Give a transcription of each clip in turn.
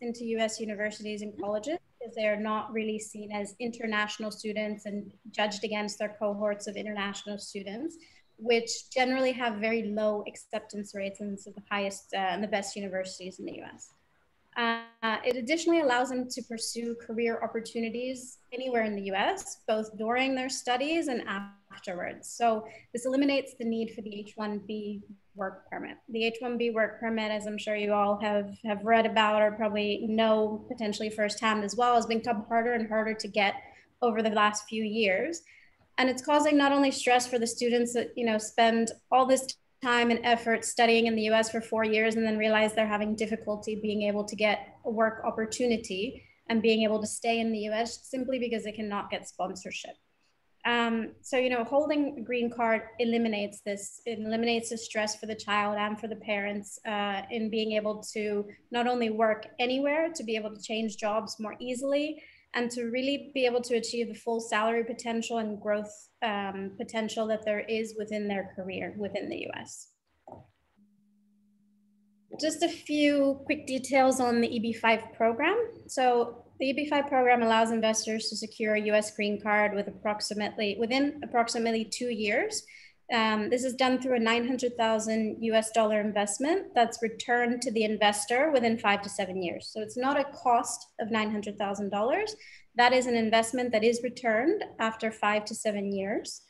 into US universities and colleges because they are not really seen as international students and judged against their cohorts of international students, which generally have very low acceptance rates and some of the highest uh, and the best universities in the US. Uh, it additionally allows them to pursue career opportunities anywhere in the US, both during their studies and afterwards. So this eliminates the need for the H-1B work permit. The H-1B work permit, as I'm sure you all have, have read about or probably know potentially firsthand as well, has become harder and harder to get over the last few years. And it's causing not only stress for the students that, you know, spend all this time and effort studying in the US for four years and then realize they're having difficulty being able to get a work opportunity and being able to stay in the US simply because they cannot get sponsorship. Um, so, you know, holding a green card eliminates this, it eliminates the stress for the child and for the parents uh, in being able to not only work anywhere, to be able to change jobs more easily, and to really be able to achieve the full salary potential and growth um, potential that there is within their career within the US. Just a few quick details on the EB5 program. So the EB5 program allows investors to secure a US green card with approximately within approximately two years um, this is done through a 900,000 US dollar investment that's returned to the investor within five to seven years. So it's not a cost of $900,000. That is an investment that is returned after five to seven years.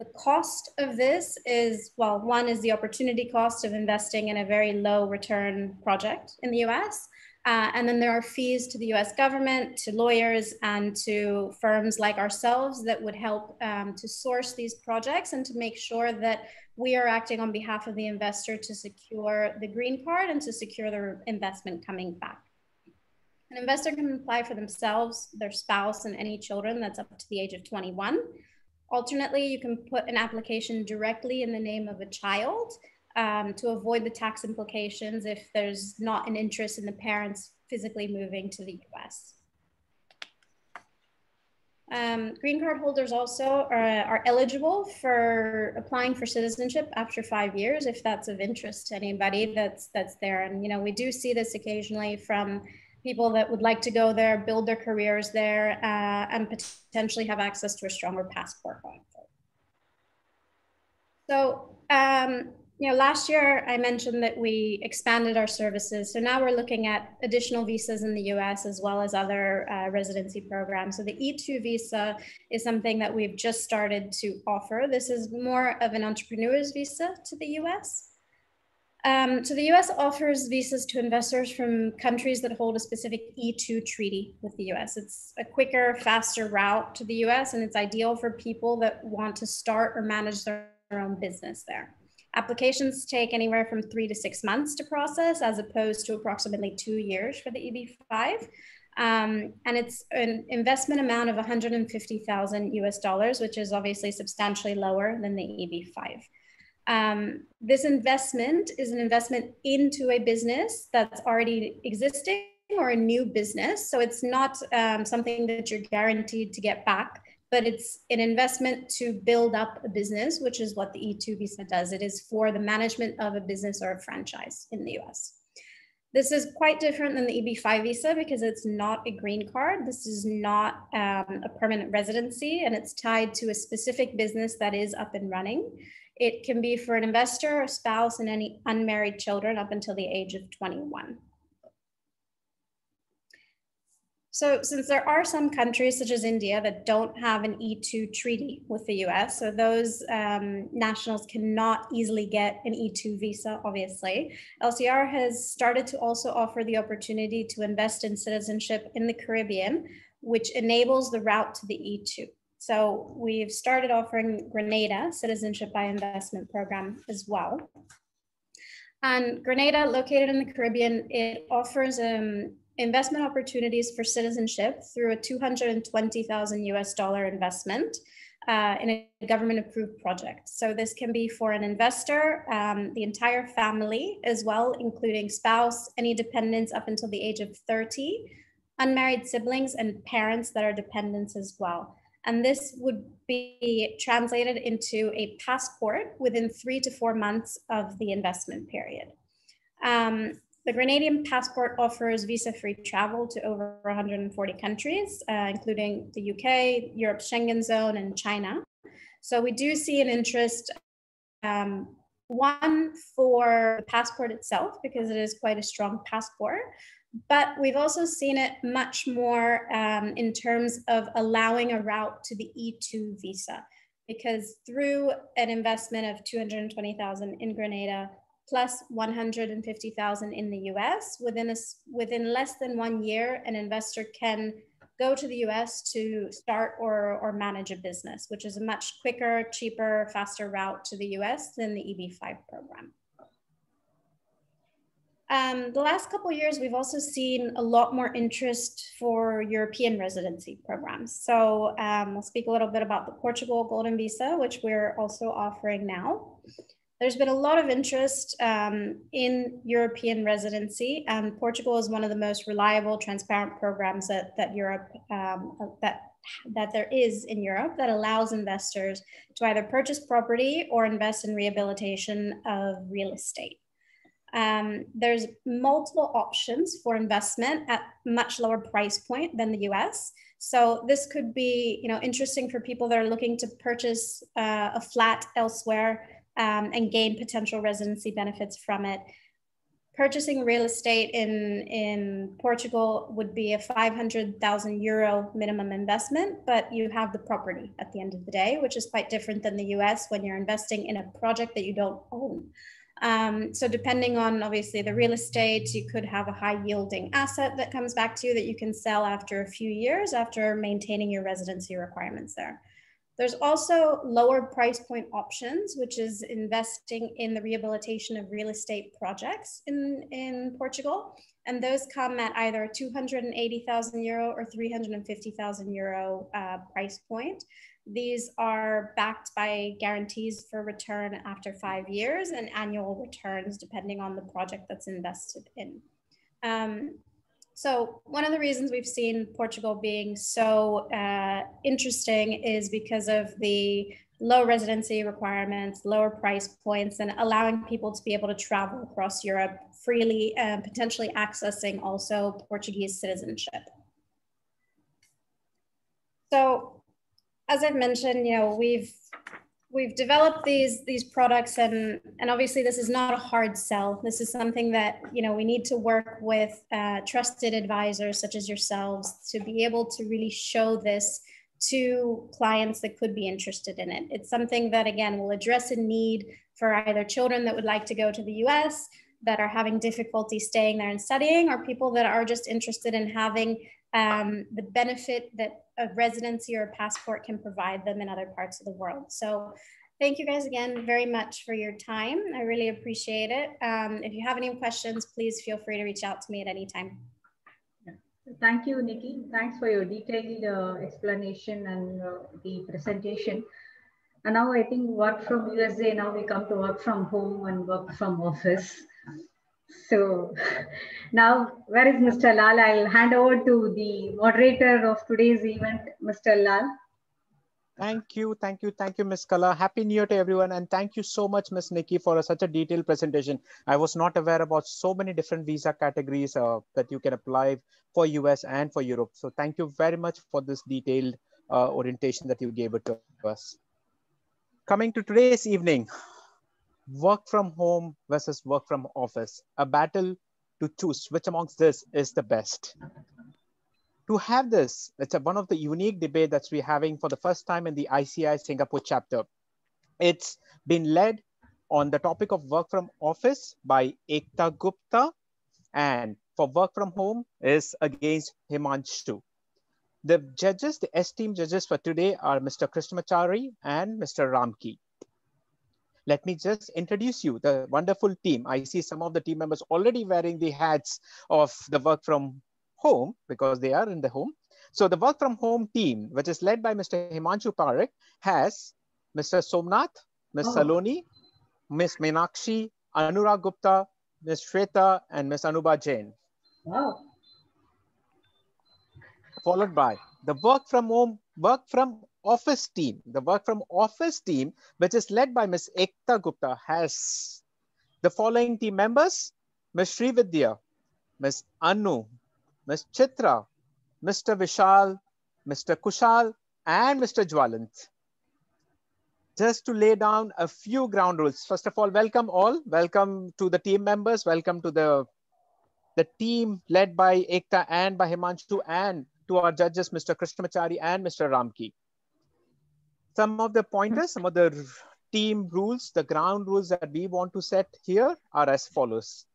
The cost of this is, well, one is the opportunity cost of investing in a very low return project in the US. Uh, and then there are fees to the US government, to lawyers, and to firms like ourselves that would help um, to source these projects and to make sure that we are acting on behalf of the investor to secure the green card and to secure their investment coming back. An investor can apply for themselves, their spouse, and any children that's up to the age of 21. Alternately, you can put an application directly in the name of a child um, to avoid the tax implications if there's not an interest in the parents physically moving to the US. Um, green card holders also are, are, eligible for applying for citizenship after five years, if that's of interest to anybody that's that's there. And you know, we do see this occasionally from people that would like to go there, build their careers there, uh, and potentially have access to a stronger passport going forward. So um, you know, last year I mentioned that we expanded our services. So now we're looking at additional visas in the US as well as other uh, residency programs. So the E2 visa is something that we've just started to offer. This is more of an entrepreneur's visa to the US. Um, so the US offers visas to investors from countries that hold a specific E2 treaty with the US. It's a quicker, faster route to the US, and it's ideal for people that want to start or manage their own business there. Applications take anywhere from three to six months to process, as opposed to approximately two years for the EB5. Um, and it's an investment amount of 150,000 US dollars, which is obviously substantially lower than the EB5. Um, this investment is an investment into a business that's already existing or a new business. So it's not um, something that you're guaranteed to get back but it's an investment to build up a business, which is what the E2 visa does. It is for the management of a business or a franchise in the US. This is quite different than the EB5 visa because it's not a green card. This is not um, a permanent residency and it's tied to a specific business that is up and running. It can be for an investor, a spouse, and any unmarried children up until the age of 21. So since there are some countries such as India that don't have an E2 treaty with the US, so those um, nationals cannot easily get an E2 visa, obviously, LCR has started to also offer the opportunity to invest in citizenship in the Caribbean, which enables the route to the E2. So we've started offering Grenada citizenship by investment program as well. And Grenada, located in the Caribbean, it offers um, investment opportunities for citizenship through a 220,000 US dollar investment uh, in a government approved project. So this can be for an investor, um, the entire family as well, including spouse, any dependents up until the age of 30, unmarried siblings and parents that are dependents as well. And this would be translated into a passport within three to four months of the investment period. Um, the Grenadian passport offers visa-free travel to over 140 countries, uh, including the UK, Europe's Schengen zone, and China. So we do see an interest, um, one for the passport itself, because it is quite a strong passport, but we've also seen it much more um, in terms of allowing a route to the E2 visa, because through an investment of 220,000 in Grenada, plus 150,000 in the US. Within, a, within less than one year, an investor can go to the US to start or, or manage a business, which is a much quicker, cheaper, faster route to the US than the EB5 program. Um, the last couple years, we've also seen a lot more interest for European residency programs. So um, I'll speak a little bit about the Portugal Golden Visa, which we're also offering now there's been a lot of interest um, in European residency, and Portugal is one of the most reliable, transparent programs that that Europe um, that that there is in Europe that allows investors to either purchase property or invest in rehabilitation of real estate. Um, there's multiple options for investment at much lower price point than the US. So this could be, you know, interesting for people that are looking to purchase uh, a flat elsewhere um, and gain potential residency benefits from it. Purchasing real estate in, in Portugal would be a 500,000 euro minimum investment, but you have the property at the end of the day, which is quite different than the US when you're investing in a project that you don't own. Um, so depending on obviously the real estate, you could have a high yielding asset that comes back to you that you can sell after a few years after maintaining your residency requirements there. There's also lower price point options, which is investing in the rehabilitation of real estate projects in, in Portugal. And those come at either 280,000 euro or 350,000 euro uh, price point. These are backed by guarantees for return after five years and annual returns depending on the project that's invested in. Um, so one of the reasons we've seen Portugal being so uh, interesting is because of the low residency requirements, lower price points, and allowing people to be able to travel across Europe freely and potentially accessing also Portuguese citizenship. So as I've mentioned, you know, we've we've developed these these products and and obviously this is not a hard sell. This is something that you know we need to work with uh, trusted advisors such as yourselves to be able to really show this to clients that could be interested in it. It's something that again will address a need for either children that would like to go to the us that are having difficulty staying there and studying or people that are just interested in having um, the benefit that a residency or a passport can provide them in other parts of the world. So thank you guys again very much for your time. I really appreciate it. Um, if you have any questions, please feel free to reach out to me at any time. Thank you, Nikki. Thanks for your detailed uh, explanation and uh, the presentation. And now I think work from USA, now we come to work from home and work from office. So now, where is Mr. Lal? I'll hand over to the moderator of today's event, Mr. Lal. Thank you, thank you, thank you, Ms. Kala. Happy New Year to everyone. And thank you so much, Ms. Nikki, for a, such a detailed presentation. I was not aware about so many different visa categories uh, that you can apply for US and for Europe. So thank you very much for this detailed uh, orientation that you gave it to us. Coming to today's evening, work from home versus work from office, a battle to choose which amongst this is the best. To have this, it's a, one of the unique debate that we're having for the first time in the ICAI Singapore chapter. It's been led on the topic of work from office by Ekta Gupta and for work from home is against Himanshu. The judges, the esteemed judges for today are Mr. Krishnamachari and Mr. Ramki let me just introduce you the wonderful team. I see some of the team members already wearing the hats of the work from home because they are in the home. So the work from home team, which is led by Mr. Himanshu Parekh, has Mr. Somnath, Ms. Oh. Saloni, Ms. Meenakshi, Anurag Gupta, Ms. Shweta, and Ms. Anubha Jain. Wow. Followed by the work from home, work from office team, the work from office team, which is led by Ms. Ekta Gupta, has the following team members. Ms. Srividya, Ms. Anu, Ms. Chitra, Mr. Vishal, Mr. Kushal, and Mr. Jwalant. Just to lay down a few ground rules. First of all, welcome all. Welcome to the team members. Welcome to the, the team led by Ekta and by Himanshu and to our judges, Mr. Krishnamachari and Mr. Ramki. Some of the pointers, hmm. some of the team rules, the ground rules that we want to set here are as follows.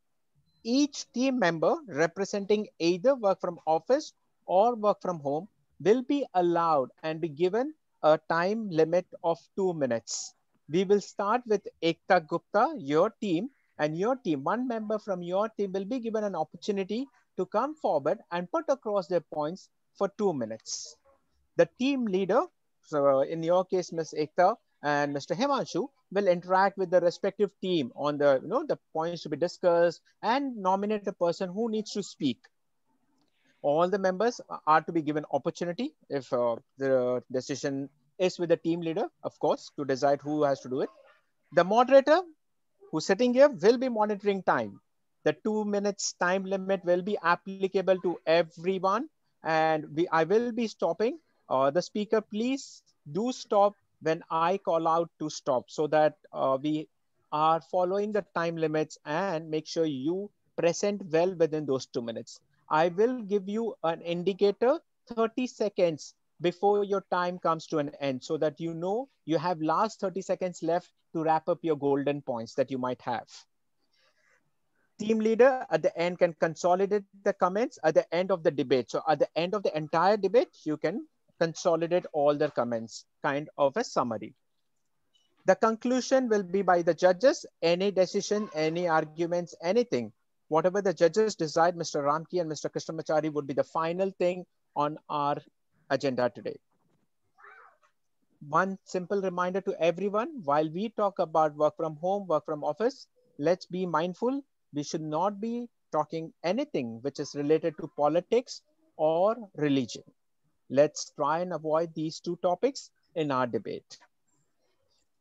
Each team member representing either work from office or work from home will be allowed and be given a time limit of two minutes. We will start with Ekta Gupta, your team, and your team, one member from your team will be given an opportunity to come forward and put across their points for two minutes. The team leader, so in your case, Ms. Ekta and Mr. Himanshu, will interact with the respective team on the, you know, the points to be discussed and nominate the person who needs to speak all the members are to be given opportunity if uh, the decision is with the team leader, of course, to decide who has to do it. The moderator who's sitting here will be monitoring time. The two minutes time limit will be applicable to everyone and we, I will be stopping. Uh, the speaker, please do stop when I call out to stop so that uh, we are following the time limits and make sure you present well within those two minutes. I will give you an indicator 30 seconds before your time comes to an end so that you know you have last 30 seconds left to wrap up your golden points that you might have. Team leader at the end can consolidate the comments at the end of the debate. So at the end of the entire debate, you can consolidate all the comments, kind of a summary. The conclusion will be by the judges, any decision, any arguments, anything whatever the judges decide, Mr. Ramki and Mr. Krishnamachari would be the final thing on our agenda today. One simple reminder to everyone, while we talk about work from home, work from office, let's be mindful. We should not be talking anything which is related to politics or religion. Let's try and avoid these two topics in our debate.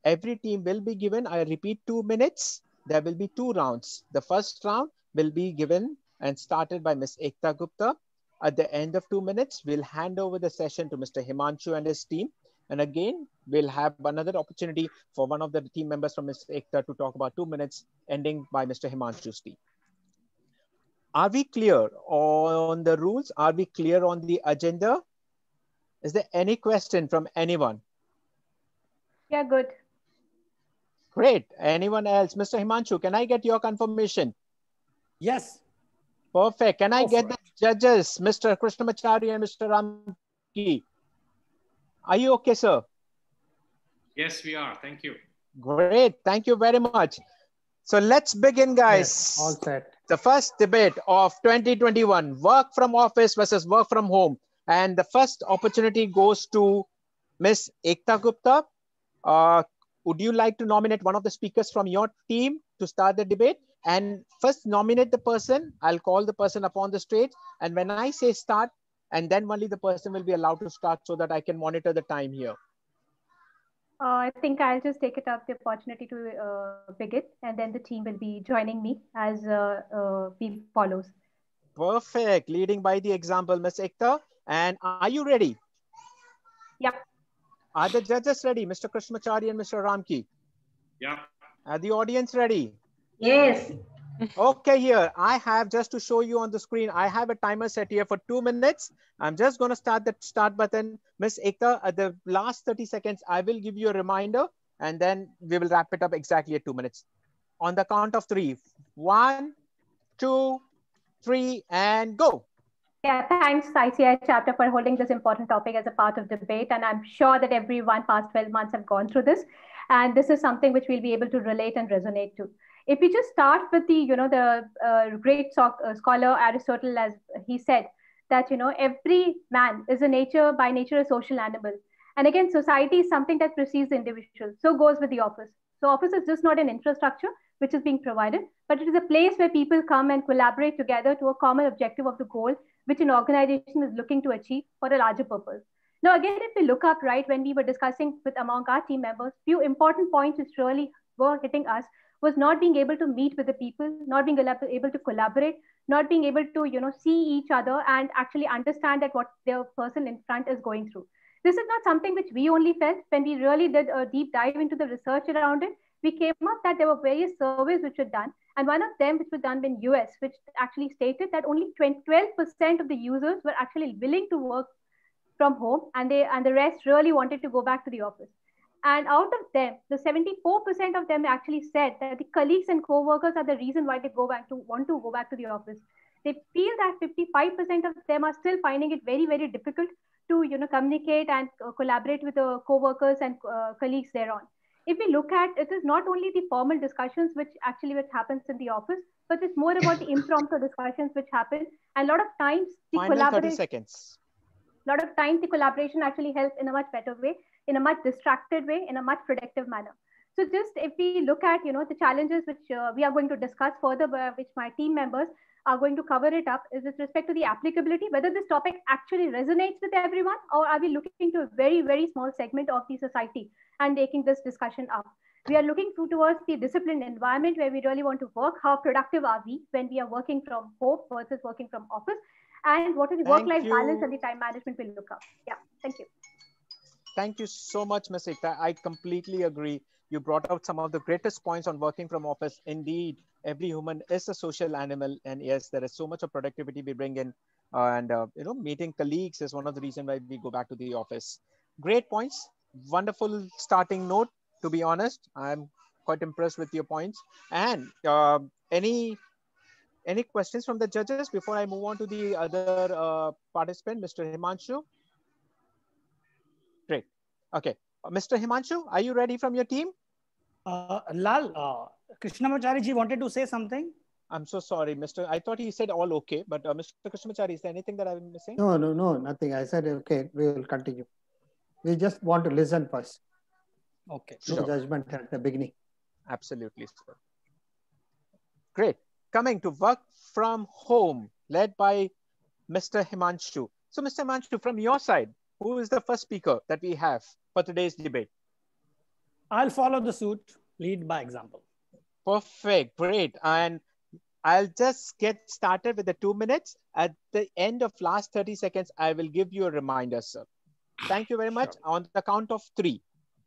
Every team will be given, I repeat, two minutes. There will be two rounds. The first round will be given and started by Ms. Ekta Gupta. At the end of two minutes, we'll hand over the session to Mr. Himanshu and his team. And again, we'll have another opportunity for one of the team members from Ms. Ekta to talk about two minutes, ending by Mr. Himanshu team. Are we clear on the rules? Are we clear on the agenda? Is there any question from anyone? Yeah, good. Great. Anyone else? Mr. Himanshu, can I get your confirmation? Yes. Perfect. Can I get the judges, Mr. Krishnamachari and Mr. Ramki? Are you okay, sir? Yes, we are. Thank you. Great. Thank you very much. So let's begin, guys. Yes, all set. The first debate of 2021, work from office versus work from home. And the first opportunity goes to Miss Ekta Gupta. Uh, would you like to nominate one of the speakers from your team to start the debate? and first nominate the person. I'll call the person upon the stage. And when I say start, and then only the person will be allowed to start so that I can monitor the time here. Uh, I think I'll just take it up the opportunity to uh, begin, and then the team will be joining me as uh, uh we follows. Perfect. Leading by the example, Ms. Ekta. And are you ready? Yeah. Are the judges ready, Mr. Krishnamachari and Mr. Ramki? Yeah. Are the audience ready? Yes. Okay, here I have just to show you on the screen. I have a timer set here for two minutes. I'm just going to start the start button. Miss Ekta, at the last 30 seconds, I will give you a reminder and then we will wrap it up exactly at two minutes. On the count of three. One, two, three, and go. Yeah, thanks ICAI chapter for holding this important topic as a part of debate. And I'm sure that everyone past 12 months have gone through this. And this is something which we'll be able to relate and resonate to if we just start with the you know the uh, great so- uh, scholar aristotle as he said that you know every man is a nature by nature a social animal. And again society is something that precedes the individual so goes with the office. So office is just not an infrastructure which is being provided but it is a place where people come and collaborate together to a common objective of the goal which an organization is looking to achieve for a larger purpose. Now again if we look up right when we were discussing with among our team members few important points which really were hitting us was not being able to meet with the people, not being able to collaborate, not being able to, you know, see each other and actually understand that what the person in front is going through. This is not something which we only felt when we really did a deep dive into the research around it. We came up that there were various surveys which were done, and one of them which was done in US, which actually stated that only 12% of the users were actually willing to work from home, and they and the rest really wanted to go back to the office. And out of them, the 74% of them actually said that the colleagues and co-workers are the reason why they go back to want to go back to the office. They feel that 55% of them are still finding it very, very difficult to you know communicate and uh, collaborate with the co-workers and uh, colleagues thereon. If we look at it is not only the formal discussions which actually which happens in the office, but it's more about the impromptu discussions which happen. And a lot of times the Final collaboration. 30 seconds. A lot of times the collaboration actually helps in a much better way in a much distracted way, in a much productive manner. So just if we look at, you know, the challenges which uh, we are going to discuss further, uh, which my team members are going to cover it up is with respect to the applicability, whether this topic actually resonates with everyone or are we looking to a very, very small segment of the society and taking this discussion up. We are looking to, towards the disciplined environment where we really want to work. How productive are we when we are working from home versus working from office? And what is the work-life balance and the time management will look up. Yeah, thank you. Thank you so much, Ms. Ekta. I completely agree. You brought out some of the greatest points on working from office. Indeed, every human is a social animal. And yes, there is so much of productivity we bring in. Uh, and, uh, you know, meeting colleagues is one of the reasons why we go back to the office. Great points. Wonderful starting note, to be honest. I'm quite impressed with your points. And uh, any any questions from the judges before I move on to the other uh, participant, Mr. Himanshu? Great. Okay. Uh, Mr. Himanshu, are you ready from your team? Uh, Lal, uh, Krishnamachari ji wanted to say something. I'm so sorry, Mr. I thought he said all okay, but uh, Mr. Krishnamachari, is there anything that I'm missing? No, no, no, nothing. I said, okay, we will continue. We just want to listen first. Okay. No Sure. judgment at the beginning. Absolutely. Sir. Great. Coming to work from home, led by Mr. Himanshu. So, Mr. Himanshu, from your side, who is the first speaker that we have for today's debate? I'll follow the suit, lead by example. Perfect. Great. And I'll just get started with the two minutes. At the end of last 30 seconds, I will give you a reminder, sir. Thank you very much. Sure. On the count of three.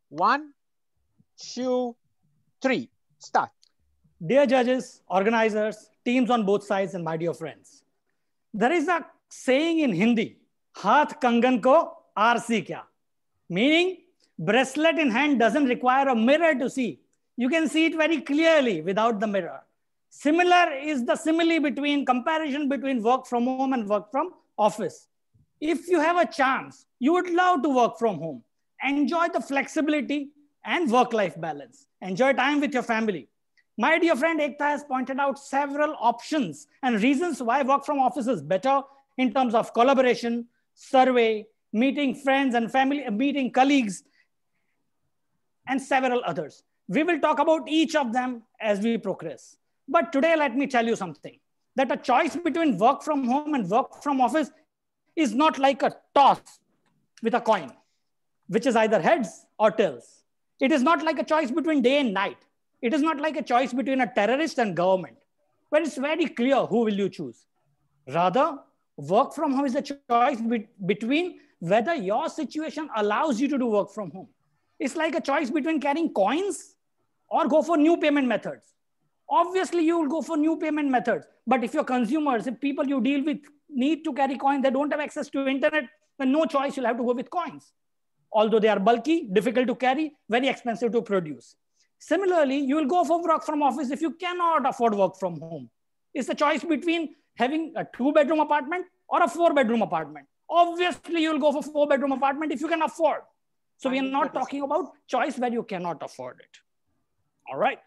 One, two, three. Start. Dear judges, organizers, teams on both sides, and my dear friends, there is a saying in Hindi, "Haath kangan ko aarsi kya," meaning bracelet in hand doesn't require a mirror to see. You can see it very clearly without the mirror. Similar is the simile between comparison between work from home and work from office. If you have a chance, you would love to work from home. Enjoy the flexibility and work life balance. Enjoy time with your family. My dear friend Ekta has pointed out several options and reasons why work from office is better in terms of collaboration, survey, meeting friends and family, meeting colleagues, and several others. We will talk about each of them as we progress. But today, let me tell you something that a choice between work from home and work from office is not like a toss with a coin, which is either heads or tails. It is not like a choice between day and night. It is not like a choice between a terrorist and government, where it's very clear who will you choose. Rather, work from home is a choice be- between whether your situation allows you to do work from home. It's like a choice between carrying coins or go for new payment methods. Obviously, you will go for new payment methods. But if your consumers, if people you deal with need to carry coins, they don't have access to internet, then no choice, you'll have to go with coins. Although they are bulky, difficult to carry, very expensive to produce. Similarly, you will go for work from office if you cannot afford work from home. It's a choice between having a two bedroom apartment or a four bedroom apartment. Obviously, you will go for four bedroom apartment if you can afford. So we are not talking about choice where you cannot afford it. All right.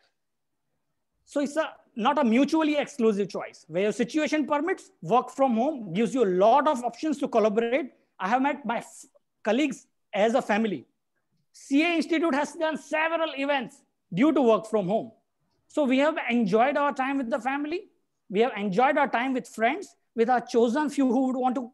So it's a not a mutually exclusive choice. Where your situation permits, work from home gives you a lot of options to collaborate. I have met my colleagues as a family. CA Institute has done several events due to work from home. So we have enjoyed our time with the family. We have enjoyed our time with friends, with our chosen few who would want to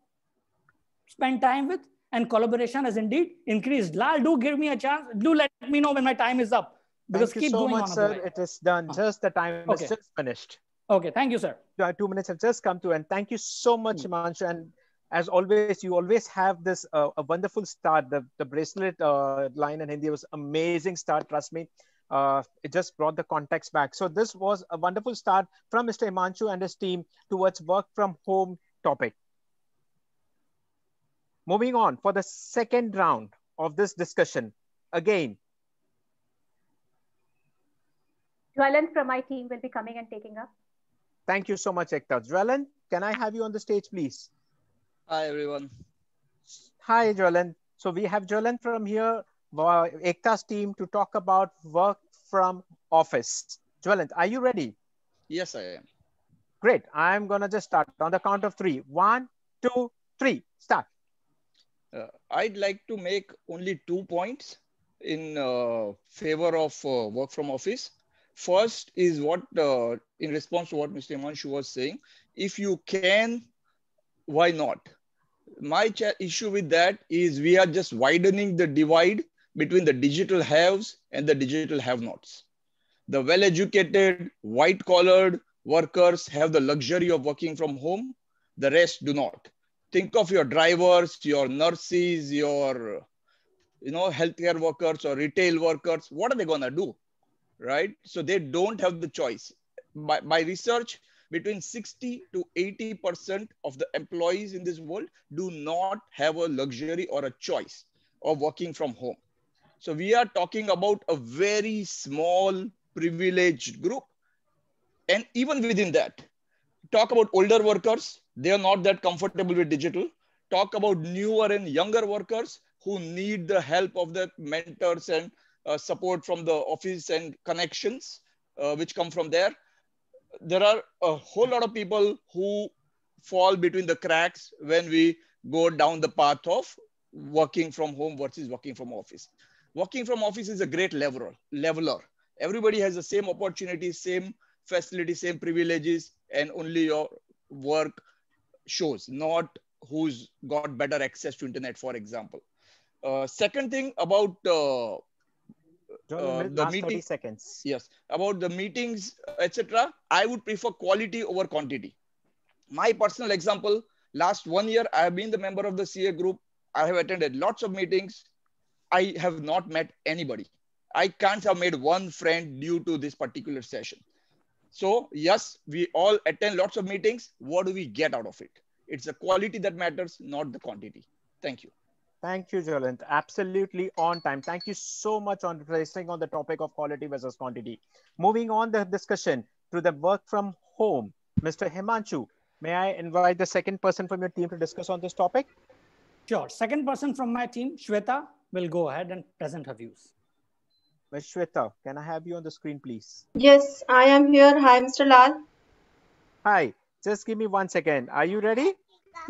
spend time with, and collaboration has indeed increased. Lal, do give me a chance. Do let me know when my time is up. Because Thank you keep so going much, on. sir. It is done. Uh, Just the time okay. is just finished. Okay, thank you, sir. Uh, two minutes have just come to and thank you so much. Himanshu and as always you always have this uh, a wonderful start the the bracelet uh, line in Hindi was amazing start trust me uh, it just brought the context back so this was a wonderful start from Mr. Himanshu and his team towards work from home topic moving on for the second round of this discussion again Jwalant from my team will be coming and taking up. thank you so much Ekta Jwalant can I have you on the stage please Hi, everyone. Hi, Jwalant. So we have Jwalant from here, Ekta's team to talk about work from office. Jwalant, are you ready? Yes, I am. Great. I'm going to just start on the count of three. One, two, three. Start. Uh, I'd like to make only two points in uh, favor of uh, work from office. First is what, uh, in response to what Mr. Himanshu was saying, if you can, why not? My issue with that is we are just widening the divide between the digital haves and the digital have nots. The well educated, white collared workers have the luxury of working from home, the rest do not. Think of your drivers, your nurses, your you know healthcare workers or retail workers. What are they gonna do? Right? So they don't have the choice. By, by research, between 60 to 80 percent of the employees in this world do not have a luxury or a choice of working from home so we are talking about a very small privileged group and even within that talk about older workers they are not that comfortable with digital talk about newer and younger workers who need the help of the mentors and uh, support from the office and connections uh, which come from there there are a whole lot of people who fall between the cracks when we go down the path of working from home versus working from office. Working from office is a great leveler. leveler. Everybody has the same opportunities, same facilities, same privileges, and only your work shows, not who's got better access to internet, for example. Uh, second thing about uh, uh, the last 30 meeting seconds. yes about the meetings etc i would prefer quality over quantity. My personal example last one year i have been the member of the ca group. I have attended lots of meetings. I have not met anybody. I can't have made one friend due to this particular session so yes we all attend lots of meetings what do we get out of it it's the quality that matters not the quantity thank you Thank you, Jwalant. Absolutely on time. Thank you so much on placing on the topic of quality versus quantity. Moving on the discussion to the work from home. Mr. Himanshu, may I invite the second person from your team to discuss on this topic? Sure. Second person from my team, Shweta, will go ahead and present her views. Ms. Shweta, can I have you on the screen, please? Yes, I am here. Hi, Mr. Lal. Hi, just give me one second. Are you ready?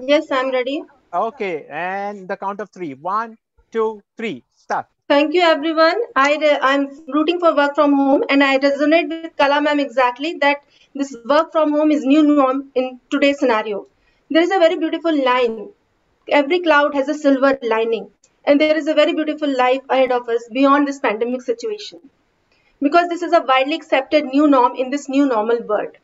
Yes, I'm ready. Okay, and the count of three. One, two, three. Start. Thank you, everyone. I I'm rooting for work from home, and I resonate with Kala ma'am exactly that this work from home is new norm in today's scenario. There is a very beautiful line. Every cloud has a silver lining, and there is a very beautiful life ahead of us beyond this pandemic situation. Because this is a widely accepted new norm in this new normal world.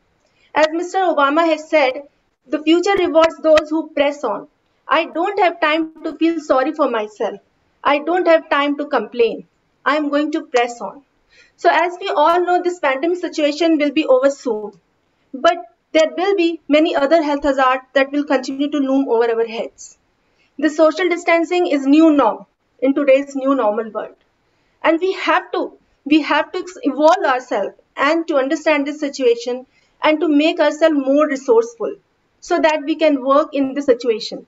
As Mr. Obama has said, the future rewards those who press on. I don't have time to feel sorry for myself. I don't have time to complain. I am going to press on. So, as we all know, this pandemic situation will be over soon. But there will be many other health hazards that will continue to loom over our heads. The social distancing is new norm in today's new normal world. And we have to, we have to evolve ourselves and to understand this situation and to make ourselves more resourceful so that we can work in this situation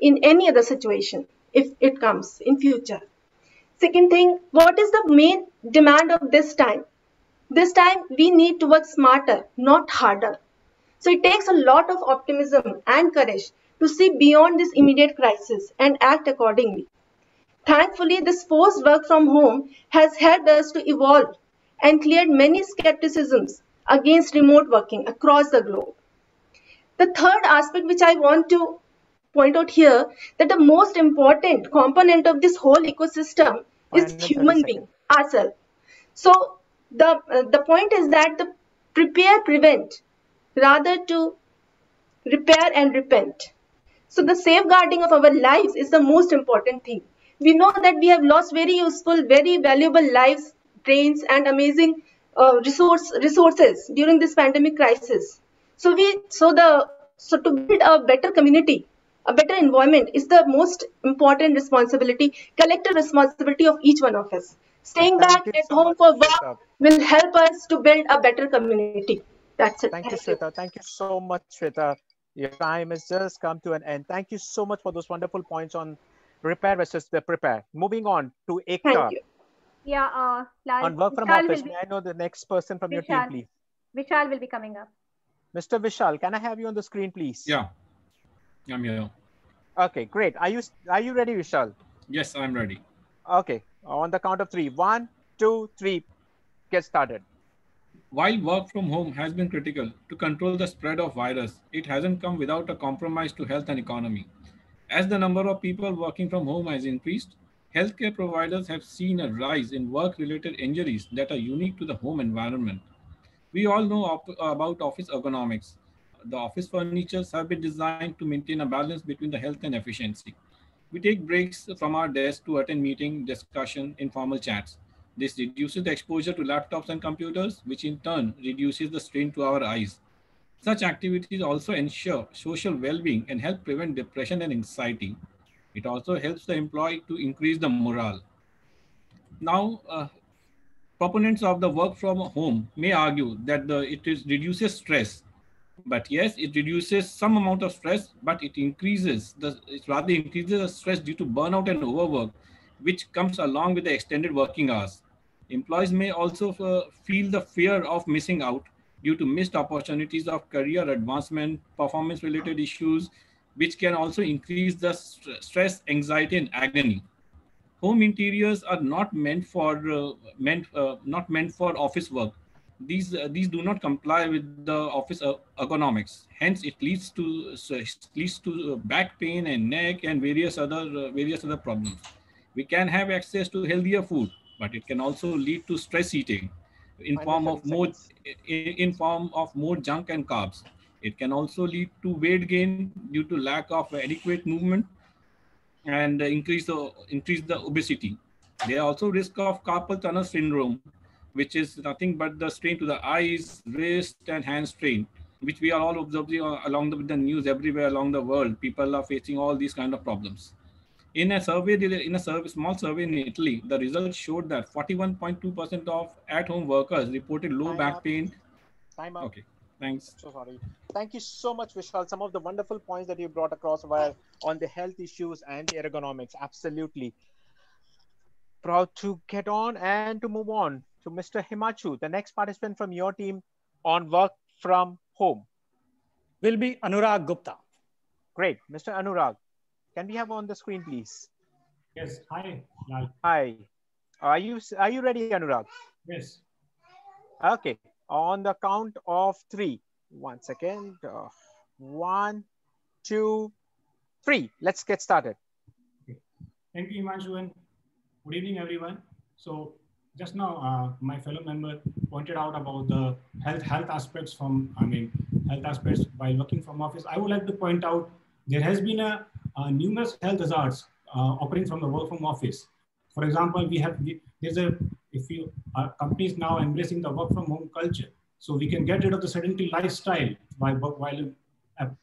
in any other situation if it comes in future. Second thing what is the main demand of this time? This time we need to work smarter not harder. So it takes a lot of optimism and courage to see beyond this immediate crisis and act accordingly. Thankfully this forced work from home has helped us to evolve and cleared many skepticisms against remote working across the globe. The third aspect which i want to point out here that the most important component of this whole ecosystem is human being ourselves. So the uh, the point is that the prepare prevent rather to repair and repent. So the safeguarding of our lives is the most important thing. We know that we have lost very useful, very valuable lives, brains, and amazing uh, resource resources during this pandemic crisis. So we so the so to build a better community, a better environment is the most important responsibility, collective responsibility of each one of us. Staying Thank back at so home for work Shweta. will help us to build a better community. That's it. Thank you, Shweta. Thank you so much, Shweta. Your time has just come to an end. Thank you so much for those wonderful points on repair versus the prepare. Moving on to Ekta Thank you. Yeah, uh, Lal, on work from Vishal office. be, May I know the next person from your team, please? Vishal will be coming up. Mr. Vishal, can I have you on the screen, please? Yeah. I'm here. Okay, great. Are you are you ready, Vishal? Yes, I'm ready. Okay. On the count of three. One, two, three. Get started. While work from home has been critical to control the spread of virus, it hasn't come without a compromise to health and economy. As the number of people working from home has increased, healthcare providers have seen a rise in work-related injuries that are unique to the home environment. We all know op- about office ergonomics. The office furnitures have been designed to maintain a balance between the health and efficiency. We take breaks from our desk to attend meeting, discussion, informal chats. This reduces the exposure to laptops and computers, which in turn reduces the strain to our eyes. Such activities also ensure social well-being and help prevent depression and anxiety. It also helps the employee to increase the morale. Now, uh, proponents of the work from home may argue that the, it is reduces stress but yes it reduces some amount of stress but it increases the it rather increases the stress due to burnout and overwork which comes along with the extended working hours employees may also feel the fear of missing out due to missed opportunities of career advancement performance related issues which can also increase the st- stress anxiety and agony. Home interiors are not meant for uh, meant uh, not meant for office work. These uh, these do not comply with the office uh, ergonomics. Hence it leads to leads to uh, back pain and neck and various other uh, various other problems. We can have access to healthier food but it can also lead to stress eating in form of more in form of more junk and carbs it can also lead to weight gain due to lack of adequate movement and increase the increase the obesity. There are also risk of carpal tunnel syndrome, which is nothing but the strain to the eyes, wrist, and hand strain, which we are all observing along the, with the news everywhere along the world. People are facing all these kind of problems. In a survey, in a survey, small survey in Italy, the results showed that 41.2% of at-home workers reported low Time back up. pain. Time up. Okay, thanks. So sorry. Thank you so much, Vishal. Some of the wonderful points that you brought across were on the health issues and the ergonomics. Absolutely. Proud to get on and to move on to Mr. Himanshu, the next participant from your team on work from home. Will be Anurag Gupta. Great. Mr. Anurag, can we have on the screen, please? Yes, hi. Hi. Are you are you ready, Anurag? Yes. Okay. On the count of three. One second. Uh, one, two, three. Let's get started. Okay. Thank you, Himanshu, and good evening, everyone. So just now, uh, my fellow member pointed out about the health health aspects from, I mean, health aspects while working from office. I would like to point out there has been a, a numerous health hazards uh, operating from the work from office. For example, we have there's a if you companies now embracing the work from home culture, so we can get rid of the sedentary lifestyle by while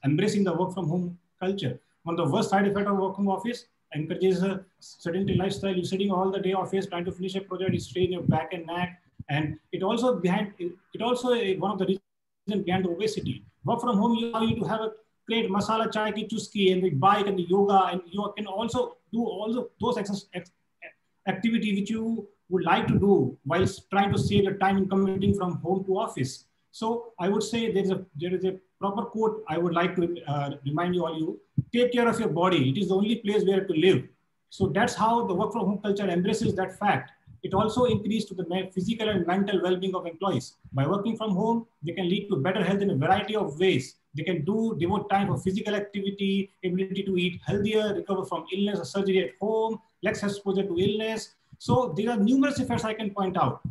embracing the work from home culture. One of the worst side effect of work from office encourages a sedentary lifestyle. You're sitting all the day office trying to finish a project, you strain your back and neck, and it also behind it also one of the reasons behind the obesity. Work from home, you allow you to have a great masala chai ki chuski and the bike and the yoga, and you can also do all the, those exercise, ex, activity which you would like to do while trying to save your time in commuting from home to office. So I would say there is a there is a proper quote I would like to uh, remind you all you take care of your body. It is the only place where to live. So that's how the work from home culture embraces that fact. It also increased to the physical and mental well-being of employees. By working from home, they can lead to better health in a variety of ways. They can do devote time for physical activity, ability to eat healthier, recover from illness or surgery at home, less exposure to illness. So there are numerous effects I can point out.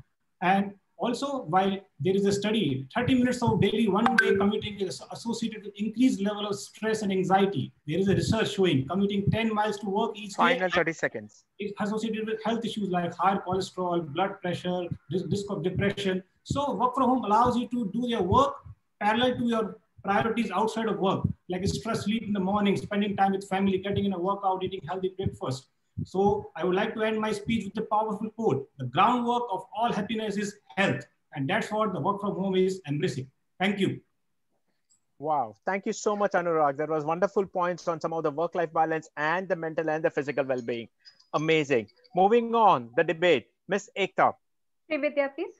And Also, while there is a study, 30 minutes of daily one-way commuting is associated with increased level of stress and anxiety. There is a research showing commuting 10 miles to work each Final day 30 seconds. is associated with health issues like high cholesterol, blood pressure, risk, of depression. So work from home allows you to do your work parallel to your priorities outside of work, like a stress sleep in the morning, spending time with family, getting in a workout, eating healthy breakfast. So I would like to end my speech with a powerful quote. The groundwork of all happiness is health. And that's what the work from home is embracing. Thank you. Wow. Thank you so much, Anurag. That was wonderful points on some of the work-life balance and the mental and the physical well-being. Amazing. Moving on, the debate. Miss Ekta. Srividya, please.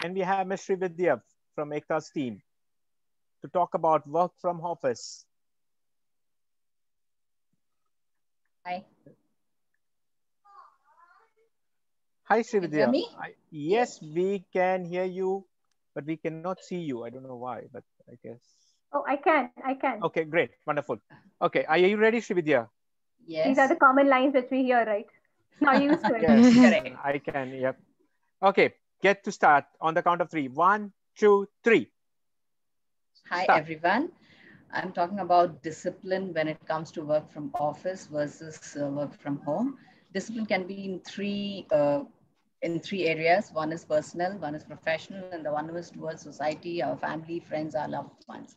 Can we have Miss Srividya from Ekta's team to talk about work from office? Hi. Hi, you hear me? I- yes, we can hear you, but we cannot see you. I don't know why, but I guess. Oh, I can. I can. Okay, great. Wonderful. Okay, are you ready, Srividya? Yes. These are the common lines that we hear, right? Not used to it. Yes, Correct. I can. Yep. Okay, get to start on the count of three. One, two, three. Hi, Start. everyone. I'm talking about discipline when it comes to work from office versus uh, work from home. Discipline can be in three uh, in three areas. One is personal, one is professional, and the one is towards society, our family, friends, our loved ones.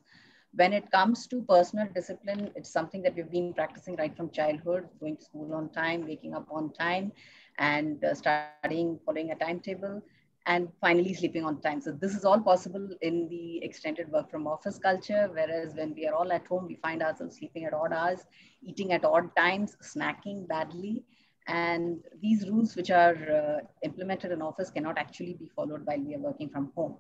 When it comes to personal discipline, it's something that we've been practicing right from childhood, going to school on time, waking up on time, and uh, studying, following a timetable and finally sleeping on time. So this is all possible in the extended work from office culture, whereas when we are all at home, we find ourselves sleeping at odd hours, eating at odd times, snacking badly. And these rules which are uh, implemented in office cannot actually be followed while we are working from home.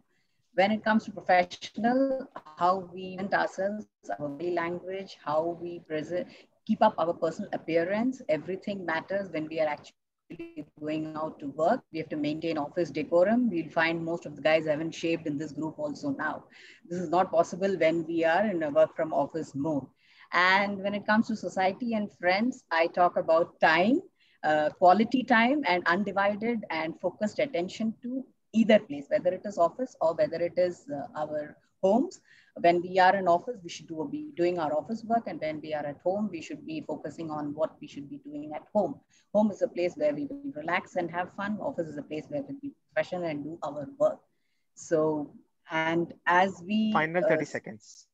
When it comes to professional, how we present ourselves, our body language, how we present, keep up our personal appearance, everything matters when we are actually going out to work. We have to maintain office decorum. We'll find most of the guys haven't shaved in this group also now. This is not possible when we are in a work from office mode. And when it comes to society and friends, I talk about time, uh, quality time, and undivided and focused attention to either place, whether it is office or whether it is uh, our homes. When we are in office, we should do, be doing our office work, and when we are at home, we should be focusing on what we should be doing at home. Home is a place where we will relax and have fun. Office is a place where we'll be professional and do our work. So, and as we Final uh, 30 seconds.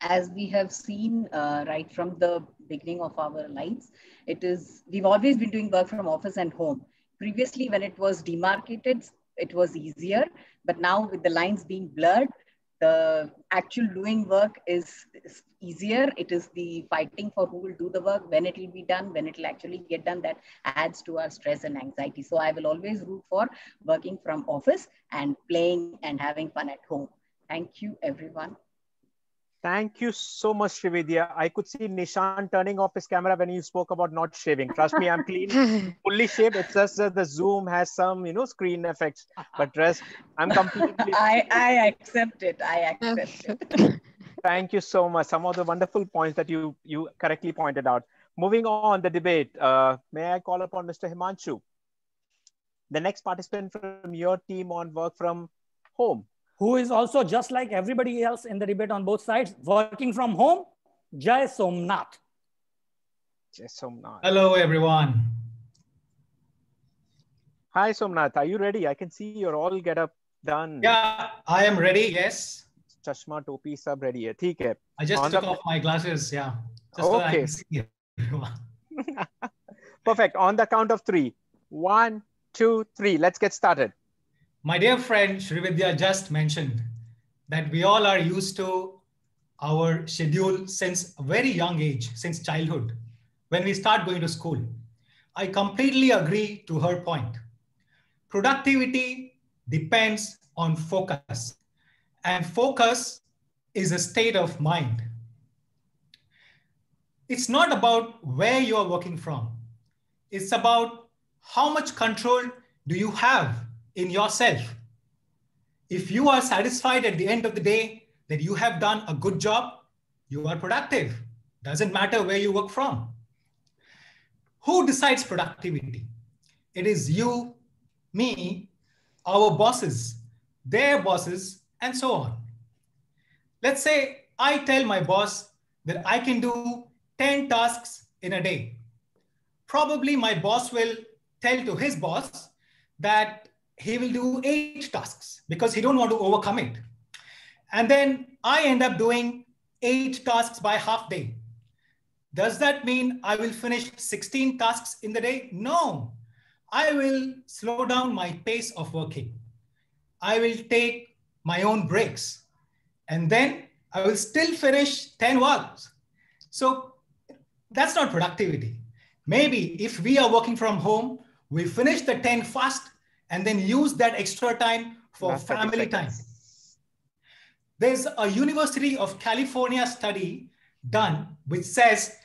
as we have seen uh, right from the beginning of our lives, it is we've always been doing work from office and home. Previously, when it was demarcated, it was easier, but now with the lines being blurred, the actual doing work is, is easier. It is the fighting for who will do the work, when it will be done, when it will actually get done that adds to our stress and anxiety. So I will always root for working from office and playing and having fun at home. Thank you, everyone. Thank you so much, Srividya. I could see Nishan turning off his camera when you spoke about not shaving. Trust me, I'm clean, fully shaved. It's just that the Zoom has some, you know, screen effects. But rest, I'm completely. I, I accept it. I accept it. Thank you so much. Some of the wonderful points that you you correctly pointed out. Moving on the debate, uh, may I call upon Mr. Himanshu, the next participant from your team on work from home who is also just like everybody else in the debate on both sides, working from home, Jai Somnath. Jai Somnath. Hello, everyone. Hi, Somnath. Are you ready? I can see you're all get up done. Yeah, I am ready. Yes. Chashma, topi, sab ready. Hai. Hai. I just on took the... off my glasses. Yeah. Just okay. So Perfect. On the count of three. One, two, three. Let's get started. My dear friend Srividya just mentioned that we all are used to our schedule since a very young age, since childhood, when we start going to school. I completely agree to her point. Productivity depends on focus, and focus is a state of mind. It's not about where you are working from, it's about how much control do you have in yourself. If you are satisfied at the end of the day that you have done a good job, you are productive. Doesn't matter where you work from. Who decides productivity? It is you, me, our bosses, their bosses, and so on. Let's say I tell my boss that I can do 10 tasks in a day. Probably my boss will tell to his boss that he will do eight tasks because he don't want to overcome it. And then I end up doing eight tasks by half day. Does that mean I will finish 16 tasks in the day? No, I will slow down my pace of working. I will take my own breaks. And then I will still finish 10 works. So that's not productivity. Maybe if we are working from home, we finish the 10 fast and then use that extra time for family time. There's a University of California study done which says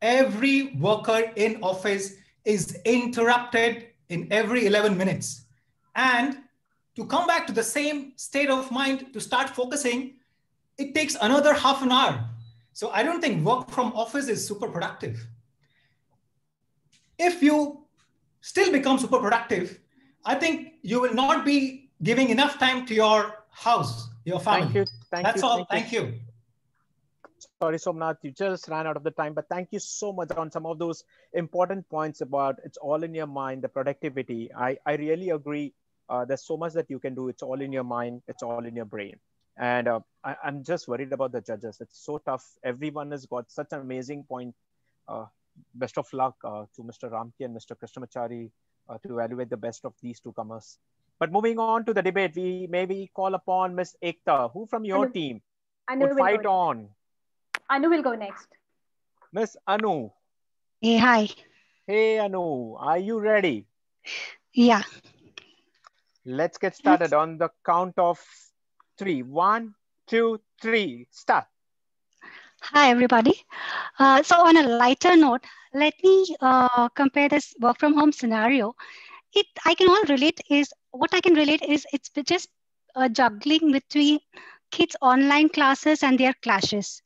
every worker in office is interrupted in every 11 minutes. And to come back to the same state of mind to start focusing, it takes another half an hour. So I don't think work from office is super productive. If you still become super productive, I think you will not be giving enough time to your house, your family. Thank you. Thank That's you. all. Thank Thank you. Sorry, Somnath, you just ran out of the time, but thank you so much on some of those important points about it's all in your mind, the productivity. I, I really agree. Uh, there's so much that you can do. It's all in your mind. It's all in your brain. And uh, I, I'm just worried about the judges. It's so tough. Everyone has got such an amazing point. Uh, best of luck uh, to Mr. Ramki and Mr. Krishnamachari uh, to evaluate the best of these two comers. But moving on to the debate, we maybe call upon Miss Ekta, who from your Anu- team Anu would will fight on. Anu will go next. Miss Anu. Hey, hi. Hey Anu, are you ready? Yeah. Let's get started on the count of three. One, two, three, start. Hi, everybody. Uh, so on a lighter note, let me uh, compare this work from home scenario. It I can all relate is what I can relate is it's just uh, juggling between kids' online classes and their clashes,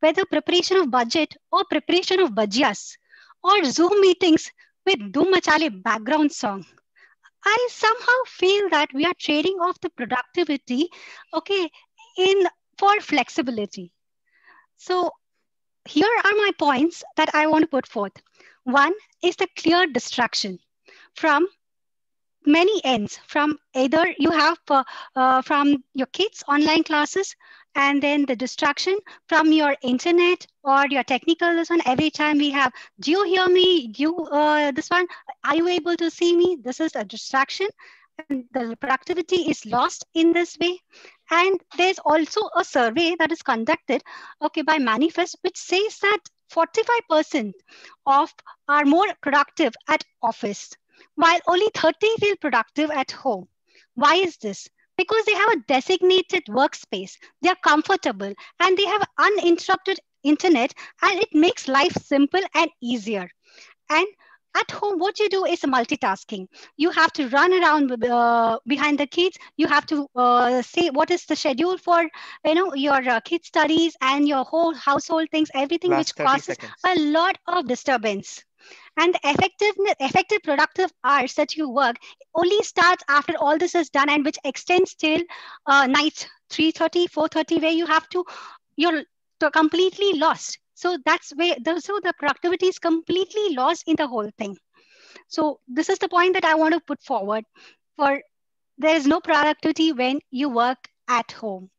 whether preparation of budget or preparation of bhajias or Zoom meetings with Doom background song. I somehow feel that we are trading off the productivity, okay, in for flexibility. So here are my points that I want to put forth. One is the clear distraction from many ends from either you have uh, uh, from your kids online classes and then the distraction from your internet or your technical this one. Every time we have do you hear me? Do you uh, this one? Are you able to see me? This is a distraction and the productivity is lost in this way and there's also a survey that is conducted okay by manifest which says that 45% of are more productive at office while only 30 feel productive at home. Why is this? Because they have a designated workspace they are comfortable and they have uninterrupted internet and it makes life simple and easier. And at home what you do is multitasking. You have to run around uh, behind the kids. You have to uh, say what is the schedule for you know your uh, kids studies and your whole household things everything Last which causes seconds. a lot of disturbance. And the effectiveness effective productive hours that you work only starts after all this is done and which extends till uh, night 3.30 4.30 where you have to you're completely lost so that's where the, so the productivity is completely lost in the whole thing so this is the point that i want to put forward for there is no productivity when you work at home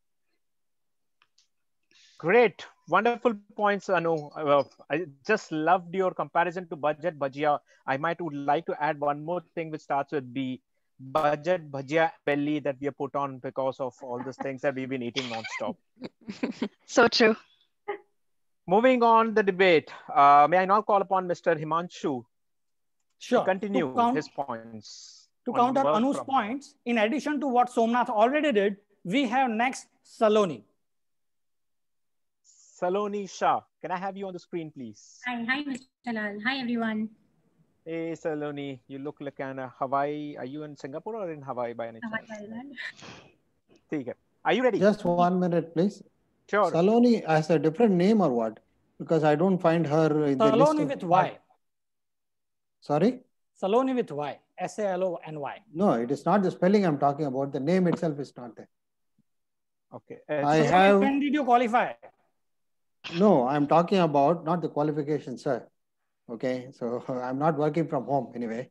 Great, wonderful points, Anu. Uh, I just loved your comparison to budget bhajia. I might would like to add one more thing which starts with B. Budget bhajia belly that we have put on because of all these things that we've been eating nonstop. so true Moving on the debate, uh, may I now call upon Mr. Himanshu sure. to continue to count, his points? To counter Anu's from. points, in addition to what Somnath already did, we have next Saloni. Saloni Shah, can I have you on the screen, please? Hi, hi, Mr. Lal. Hi, everyone. Hey, Saloni, you look like an uh, Hawaii. Are you in Singapore or in Hawaii by any chance? Hawaii, Are you ready? Just one minute, please. Sure. Saloni has a different name or what? Because I don't find her in the list. Saloni of- with Y. Sorry? Saloni with Y, S-A-L-O-N-Y. No, it is not the spelling I'm talking about. The name itself is not there. Okay. I have. When did you qualify? No, I'm talking about not the qualification, sir. Okay, so I'm not working from home anyway.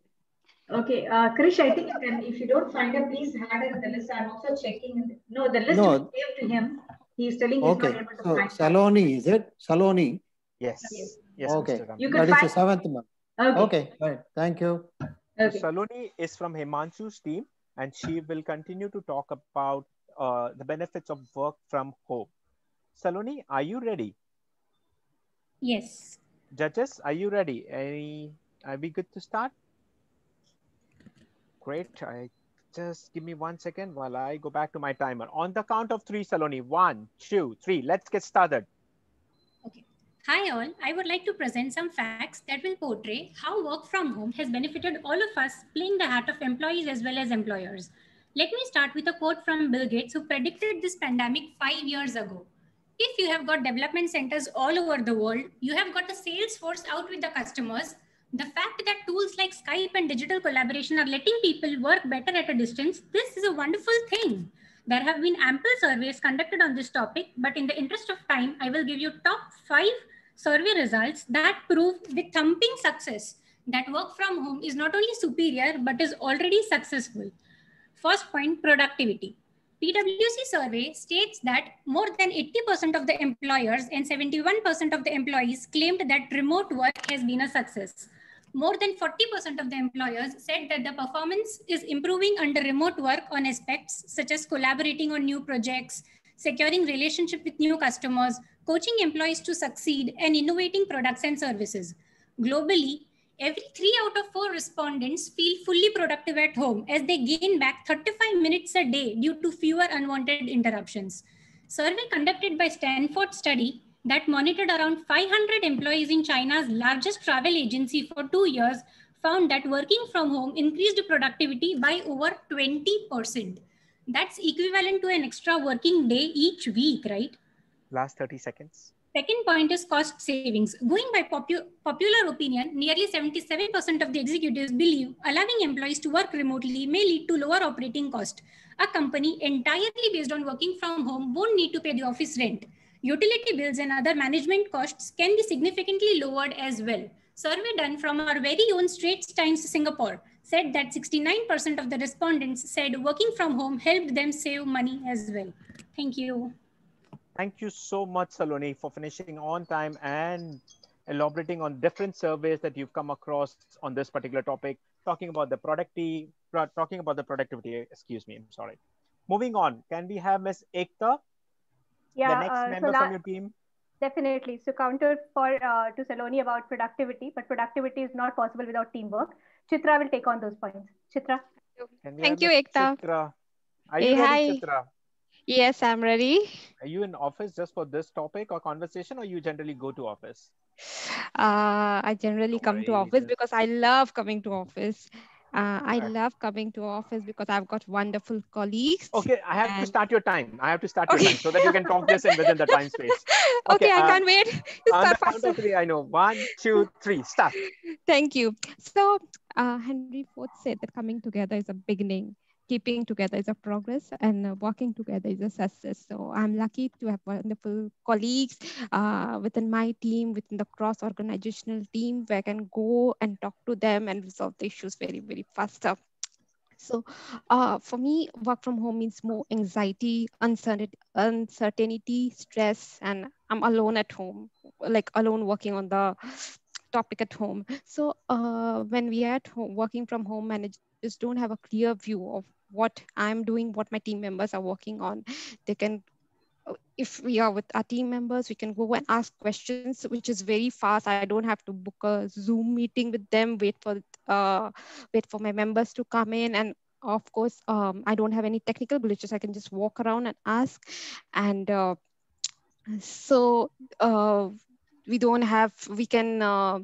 Okay, uh, Krish, I think you can, if you don't find it, please add it in the list. I'm also checking. No, the list No. is saved to him. He's telling he's Okay, not able to so. Saloni, is it? Saloni? Yes. Yes. Yes, Okay, Mr. Ram. You that can is the seventh month. Okay. Okay, right, thank you. So Saloni is from Himanshu's team, and she will continue to talk about uh, the benefits of work from home. Saloni, are you ready? Yes. Judges, are you ready? Any? Are we good to start? Great. I just give me one second while I go back to my timer. On the count of three, Saloni. One, two, three. Let's get started. Okay. Hi all, I would like to present some facts that will portray how work from home has benefited all of us playing the heart of employees as well as employers. Let me start with a quote from Bill Gates who predicted this pandemic five years ago. If you have got development centers all over the world, you have got a sales force out with the customers. The fact that tools like Skype and digital collaboration are letting people work better at a distance, this is a wonderful thing. There have been ample surveys conducted on this topic, but in the interest of time, I will give you top five survey results that prove with thumping success that work from home is not only superior but is already successful. First point productivity. PwC survey states that more than 80% of the employers and 71% of the employees claimed that remote work has been a success. More than 40% of the employers said that the performance is improving under remote work on aspects such as collaborating on new projects, securing relationship with new customers, coaching employees to succeed, and innovating products and services. Globally, every three out of four respondents feel fully productive at home as they gain back 35 minutes a day due to fewer unwanted interruptions. Survey conducted by Stanford study that monitored around 500 employees in China's largest travel agency for two years found that working from home increased productivity by over 20%. That's equivalent to an extra working day each week, right? Last 30 seconds. Second point is cost savings. Going by popu- popular opinion, nearly 77% of the executives believe allowing employees to work remotely may lead to lower operating cost. A company entirely based on working from home won't need to pay the office rent. Utility bills and other management costs can be significantly lowered as well. Survey done from our very own Straits Times Singapore said that 69% of the respondents said working from home helped them save money as well. Thank you. Thank you so much, Saloni, for finishing on time and elaborating on different surveys that you've come across on this particular topic, talking about the productivity, talking about the productivity. Excuse me, I'm sorry. Moving on, can we have Ms. Ekta, Yeah, the next uh, so member la- from your team? Definitely. So counter for uh, to Saloni about productivity, but productivity is not possible without teamwork. Chitra will take on those points. Chitra. Thank you, Miss Ekta. Chitra? Are Hey, you ready, hi. Chitra? Yes, I'm ready. Are you in office just for this topic or conversation, or you generally go to office? Uh, I generally come to office just- because I love coming to office. Uh, I love coming to office because I've got wonderful colleagues. Okay, I have to start your time. I have to start your time so that you can talk this in within the time space. Okay, I uh, can't wait. On the start count faster. of three, I know. One, two, three, start. Thank you. So, uh, Henry Ford said that coming together is a beginning, keeping together is a progress, and uh, working together is a success. So, I'm lucky to have wonderful colleagues uh, within my team, within the cross organizational team, where I can go and talk to them and resolve the issues very, very faster. So, uh, for me, work from home means more anxiety, uncertainty, uncertainty, stress, and I'm alone at home, like alone working on the topic at home. So, uh, when we are at home, working from home, managers don't have a clear view of what I'm doing, what my team members are working on. They can if we are with our team members, we can go and ask questions, which is very fast. I don't have to book a Zoom meeting with them, wait for uh, wait for my members to come in, and of course, um, I don't have any technical glitches. I can just walk around and ask, and uh, so uh, we don't have. We can uh,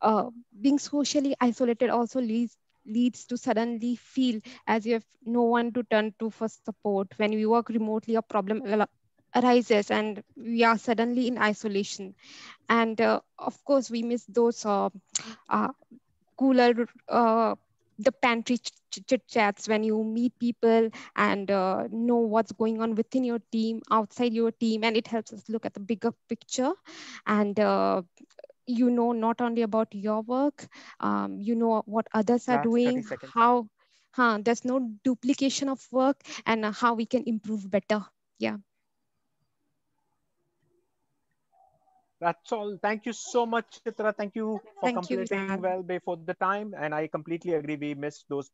uh, being socially isolated also leads leads to suddenly feel as if no one to turn to for support when we work remotely a problem arises and we are suddenly in isolation. And uh, of course we miss those uh, uh, cooler uh, the pantry chit chats when you meet people and uh, know what's going on within your team outside your team and it helps us look at the bigger picture. And uh, you know not only about your work um, you know what others are doing how huh, there's no duplication of work and uh, how we can improve better yeah That's all. Thank you so much, Chitra. Thank you for Thank completing you, well before the time. And I completely agree. We missed those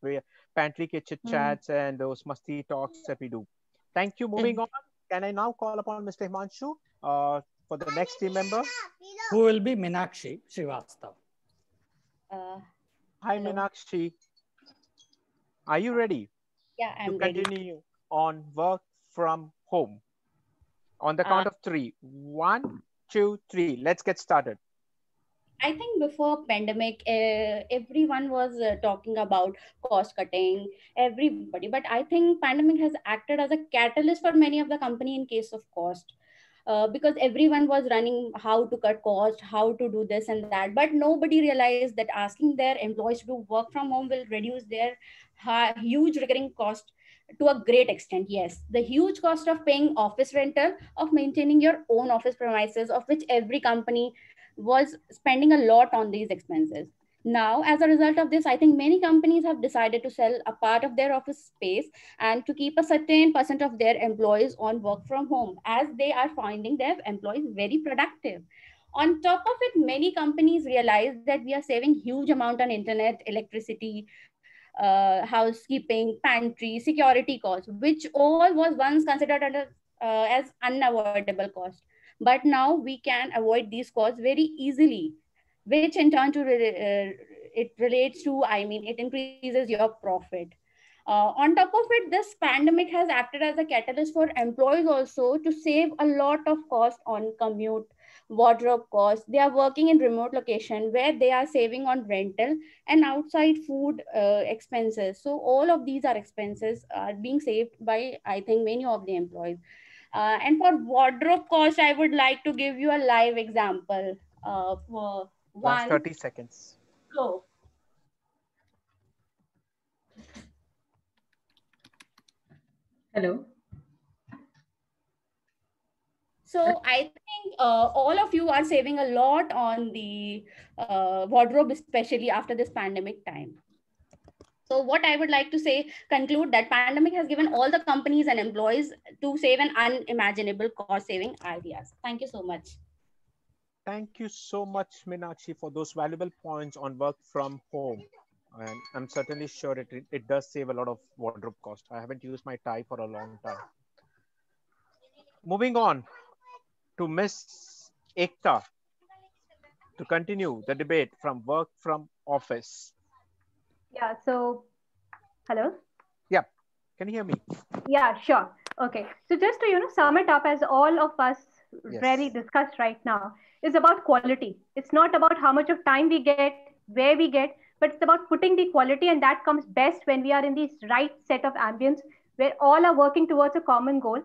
pantry chit hmm. chats mm. and those musty talks that we do. Thank you. Moving mm. on, can I now call upon Mr. Himanshu uh, for the next team member? Who will be Minakshi Srivastav. Uh, Hi, hello. Minakshi. Are you ready? Yeah, I'm to continue ready. on work from home. On the count uh, of three. One, two, three. Let's get started. I think before pandemic, uh, everyone was uh, talking about cost cutting, everybody. But I think pandemic has acted as a catalyst for many of the company in case of cost. Uh, because everyone was running how to cut cost, how to do this and that, but nobody realized that asking their employees to work from home will reduce their huge recurring cost to a great extent yes. The huge cost of paying office rental of maintaining your own office premises of which every company was spending a lot on these expenses now as a result of this i think many companies have decided to sell a part of their office space and to keep a certain percent of their employees on work from home as they are finding their employees very productive on top of it many companies realize that we are saving huge amount on internet electricity uh, housekeeping, pantry, security costs, which all was once considered under, uh, as unavoidable cost. But now we can avoid these costs very easily, which in turn to uh, it relates to, I mean, it increases your profit. Uh, on top of it, this pandemic has acted as a catalyst for employees also to save a lot of cost on commute, wardrobe costs. They are working in remote location where they are saving on rental and outside food uh, expenses. So all of these are expenses are being saved by, I think, many of the employees. Uh, and for wardrobe cost, I would like to give you a live example. Uh, for one, 30 seconds. Go. Hello. So I think uh, all of you are saving a lot on the uh, wardrobe, especially after this pandemic time. So what I would like to say, conclude that pandemic has given all the companies and employees to save an unimaginable cost saving ideas. Thank you so much. Thank you so much, Minakshi, for those valuable points on work from home. And I'm certainly sure it, it does save a lot of wardrobe cost. I haven't used my tie for a long time. Moving on, to Miss Ekta to continue the debate from work from office. Yeah, so hello? Yeah, can you hear me? Yeah, sure. Okay, so just to you know sum it up as all of us yes. really discussed right now is about quality. It's not about how much of time we get, where we get, but it's about putting the quality and that comes best when we are in this right set of ambience where all are working towards a common goal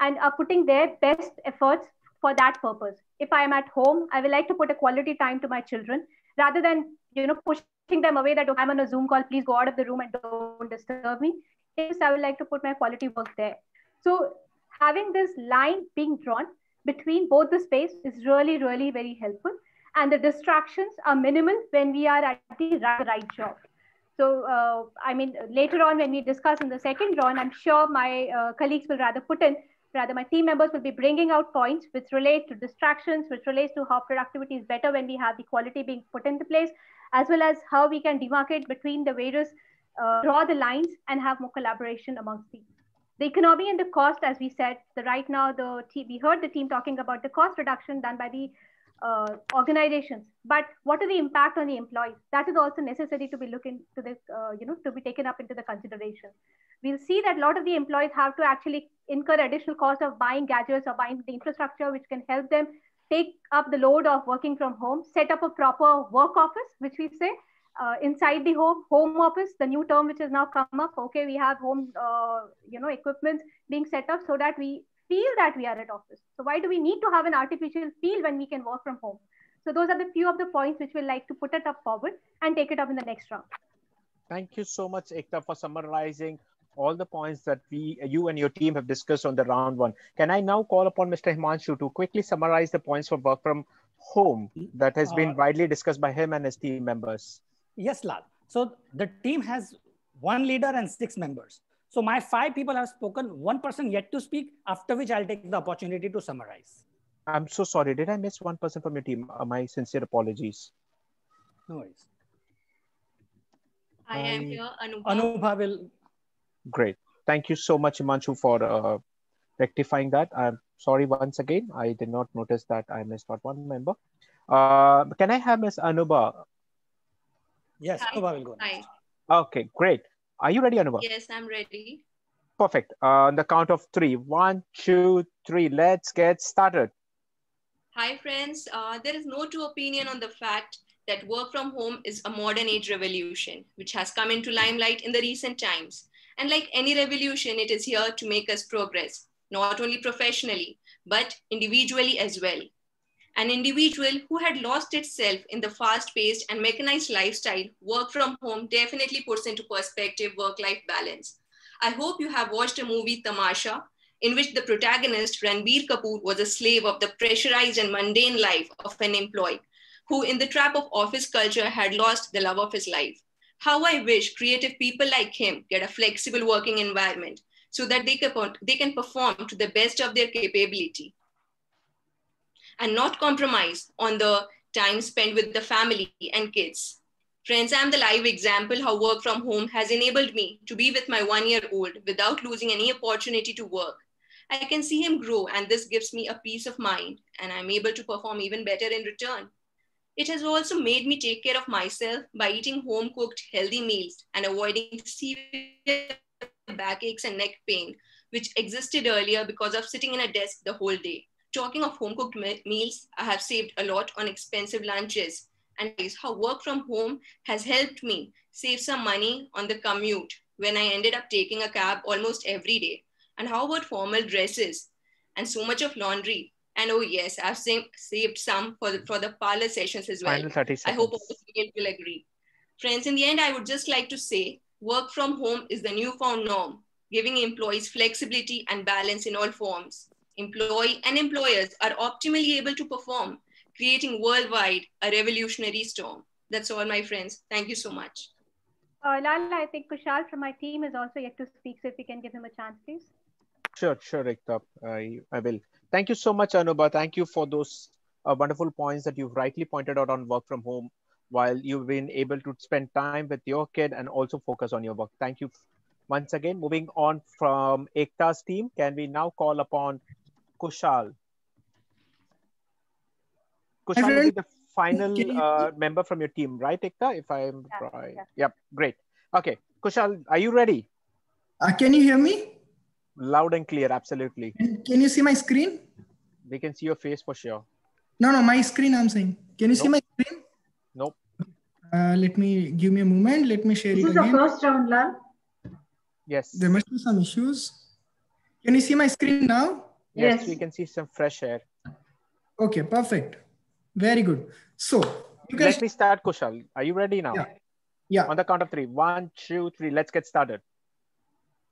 and are putting their best efforts for that purpose. If I am at home, I will like to put a quality time to my children rather than you know pushing them away that oh, I'm on a Zoom call, please go out of the room and don't disturb me. Yes, I would like to put my quality work there. So having this line being drawn between both the space is really, really very helpful. And the distractions are minimal when we are at the right job. So, uh, I mean, later on when we discuss in the second round, I'm sure my uh, colleagues will rather put in Rather, my team members will be bringing out points which relate to distractions, which relates to how productivity is better when we have the quality being put into place, as well as how we can demarcate between the various, uh, draw the lines and have more collaboration amongst teams. The economy and the cost, as we said, the right now the we heard the team talking about the cost reduction done by the uh, organizations, but what are the impact on the employees? That is also necessary to be looking to this, uh, you know, to be taken up into the consideration we'll see that a lot of the employees have to actually incur additional cost of buying gadgets or buying the infrastructure, which can help them take up the load of working from home, set up a proper work office, which we say uh, inside the home, home office, the new term which has now come up. Okay, we have home, uh, you know, equipment being set up so that we feel that we are at office. So why do we need to have an artificial feel when we can work from home? So those are the few of the points which we'd like to put it up forward and take it up in the next round. Thank you so much, Ekta, for summarizing all the points that we, you and your team have discussed on the round one. Can I now call upon Mr. Himanshu to quickly summarize the points for work from home that has been Uh, widely discussed by him and his team members? Yes, Lal. So the team has one leader and six members. So my five people have spoken, one person yet to speak, after which I'll take the opportunity to summarize. I'm so sorry. Did I miss one person from your team? Uh, my sincere apologies. No worries. I am I- here, Anubha. Anubha will. Great. Thank you so much, Himanshu, for uh, rectifying that. I'm sorry once again. I did not notice that I missed out one member. Uh, can I have Miss Anubha? Yes, Hi. Anubha will go. Hi. Okay, great. Are you ready, Anubha? Yes, I'm ready. Perfect. Uh, on the count of three. One, two, three. Let's get started. Hi, friends. Uh, there is no two opinion on the fact that work from home is a modern age revolution, which has come into limelight in the recent times. And like any revolution, it is here to make us progress, not only professionally, but individually as well. An individual who had lost itself in the fast paced and mechanized lifestyle, work from home definitely puts into perspective work life balance. I hope you have watched a movie Tamasha, in which the protagonist, Ranbir Kapoor, was a slave of the pressurized and mundane life of an employee who, in the trap of office culture, had lost the love of his life. How I wish creative people like him get a flexible working environment so that they can, they can perform to the best of their capability and not compromise on the time spent with the family and kids. Friends, I'm the live example how work from home has enabled me to be with my one year old without losing any opportunity to work. I can see him grow, and this gives me a peace of mind, and I'm able to perform even better in return. It has also made me take care of myself by eating home cooked healthy meals and avoiding severe backaches and neck pain, which existed earlier because of sitting in a desk the whole day. Talking of home cooked me- meals, I have saved a lot on expensive lunches and is how work from home has helped me save some money on the commute when I ended up taking a cab almost every day. And how about formal dresses and so much of laundry? And oh yes, I've saved some for the, for the parlor sessions as well. Final 30 I hope all the females will agree. Friends, in the end, I would just like to say work from home is the newfound norm, giving employees flexibility and balance in all forms. Employee and employers are optimally able to perform, creating worldwide a revolutionary storm. That's all, my friends. Thank you so much. Uh, Lala, I think Kushal from my team is also yet to speak, so if we can give him a chance, please. Sure, sure, Ekta. I, I will. Thank you so much, Anubha. Thank you for those uh, wonderful points that you've rightly pointed out on work from home while you've been able to spend time with your kid and also focus on your work. Thank you once again. Moving on from Ekta's team, can we now call upon Kushal? Kushal will be the final uh, member from your team, right, Ekta? If I'm Yeah, right. yeah. Yep, great. Okay, Kushal, are you ready? Uh, can you hear me? Loud and clear, absolutely. Can you see my screen? We can see your face for sure. No, no, my screen I'm saying. Can you see my screen? Nope. Uh, let me give me a moment. Let me share This it is the first round, Lal. Yes. There must be some issues. Can you see my screen now? Yes, Yes. we can see some fresh air. Okay, perfect. Very good. So you can Let me start, Kushal. Are you ready now? Yeah. Yeah. On the count of three. One, two, three. Let's get started.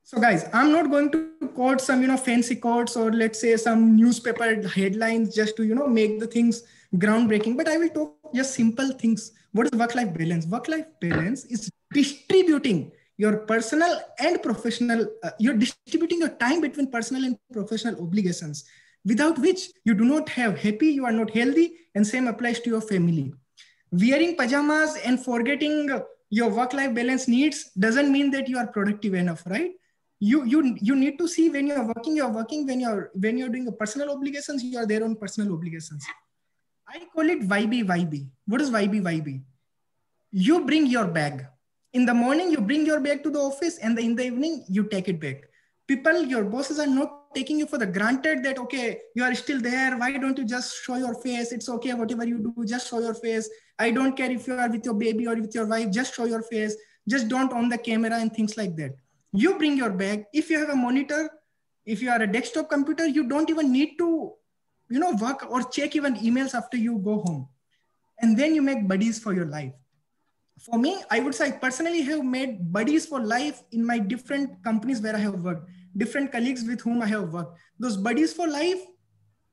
So guys, I'm not going to quote some, you know, fancy quotes or let's say some newspaper headlines just to, you know, make the things groundbreaking, but I will talk just simple things. What is work-life balance? Work-life balance is distributing your personal and professional, uh, you're distributing your time between personal and professional obligations, without which you do not have happy, you are not healthy, and same applies to your family. Wearing pajamas and forgetting your work-life balance needs doesn't mean that you are productive enough, right? you you you need to see when you're working you're working when you're when you're doing a personal obligations you are there on personal obligations i call it YB YB. what is YB YB? you bring your bag in the morning you bring your bag to the office and in the evening you take it back. People your bosses are not taking you for the granted that okay you are still there. Why don't you just show your face? It's okay whatever you do just show your face. I don't care if you are with your baby or with your wife just show your face. Just don't on the camera and things like that. You bring your bag. If you have a monitor if you are a desktop computer you don't even need to you know work or check even emails after you go home. And then you make buddies for your life. For me, I would say I personally have made buddies for life in my different companies where I have worked, different colleagues with whom I have worked. Those buddies for life,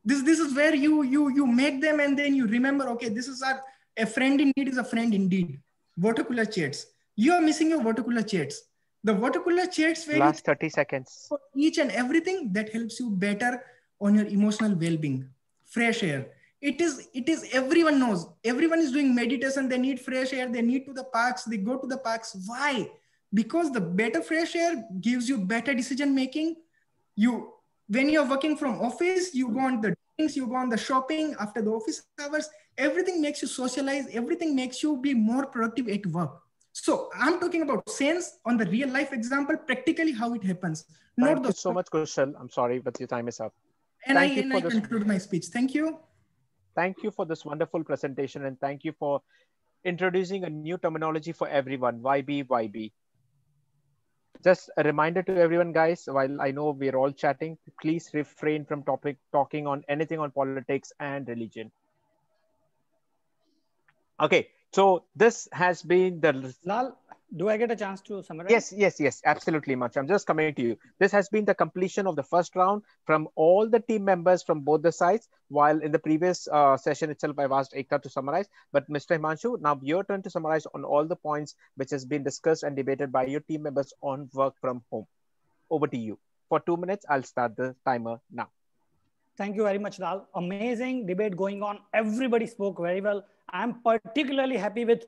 this, this is where you, you, you make them and then you remember, okay, this is our, a friend in need is a friend indeed. Water cooler chats. You are missing your water cooler chats. The water cooler chats where last 30 seconds. For each and everything that helps you better on your emotional well-being. Fresh air it is it is everyone knows. Everyone is doing meditation. They need fresh air. They need to the parks. They go to the parks. Why? Because the better fresh air gives you better decision making. You when you're working from office you go on the things you go on the shopping after the office hours. Everything makes you socialize. Everything makes you be more productive at work. So i'm talking about sense on the real life example practically how it happens. Thank not you the so much Kushal. i'm sorry but your time is up. And Thank i, and I conclude my speech. Thank you Thank you for this wonderful presentation and thank you for introducing a new terminology for everyone, YB, YB. Just a reminder to everyone, guys, while I know we're all chatting, please refrain from topic talking on anything on politics and religion. Okay, so this has been the... Lal, do I get a chance to summarize? Yes, yes, yes, absolutely much. I'm just coming to you. This has been the completion of the first round from all the team members from both the sides. While in the previous uh, session itself, I've asked Ekta to summarize. But Mr. Himanshu, now your turn to summarize on all the points which has been discussed and debated by your team members on work from home. Over to you. For two minutes, I'll start the timer now. Thank you very much, Lal. Amazing debate going on. Everybody spoke very well. I'm particularly happy with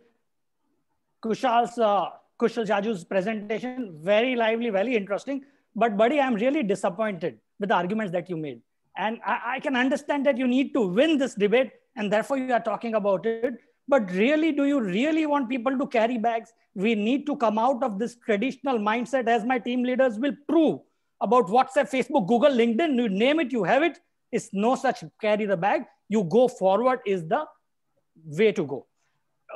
Kushal's uh, Kushal Jaju's presentation. Very lively, very interesting. But buddy, I'm really disappointed with the arguments that you made. And I, I can understand that you need to win this debate, and therefore you are talking about it. But really, do you really want people to carry bags? We need to come out of this traditional mindset, as my team leaders will prove about WhatsApp, Facebook, Google, LinkedIn. You name it, you have it. It's no such carry the bag. You go forward is the way to go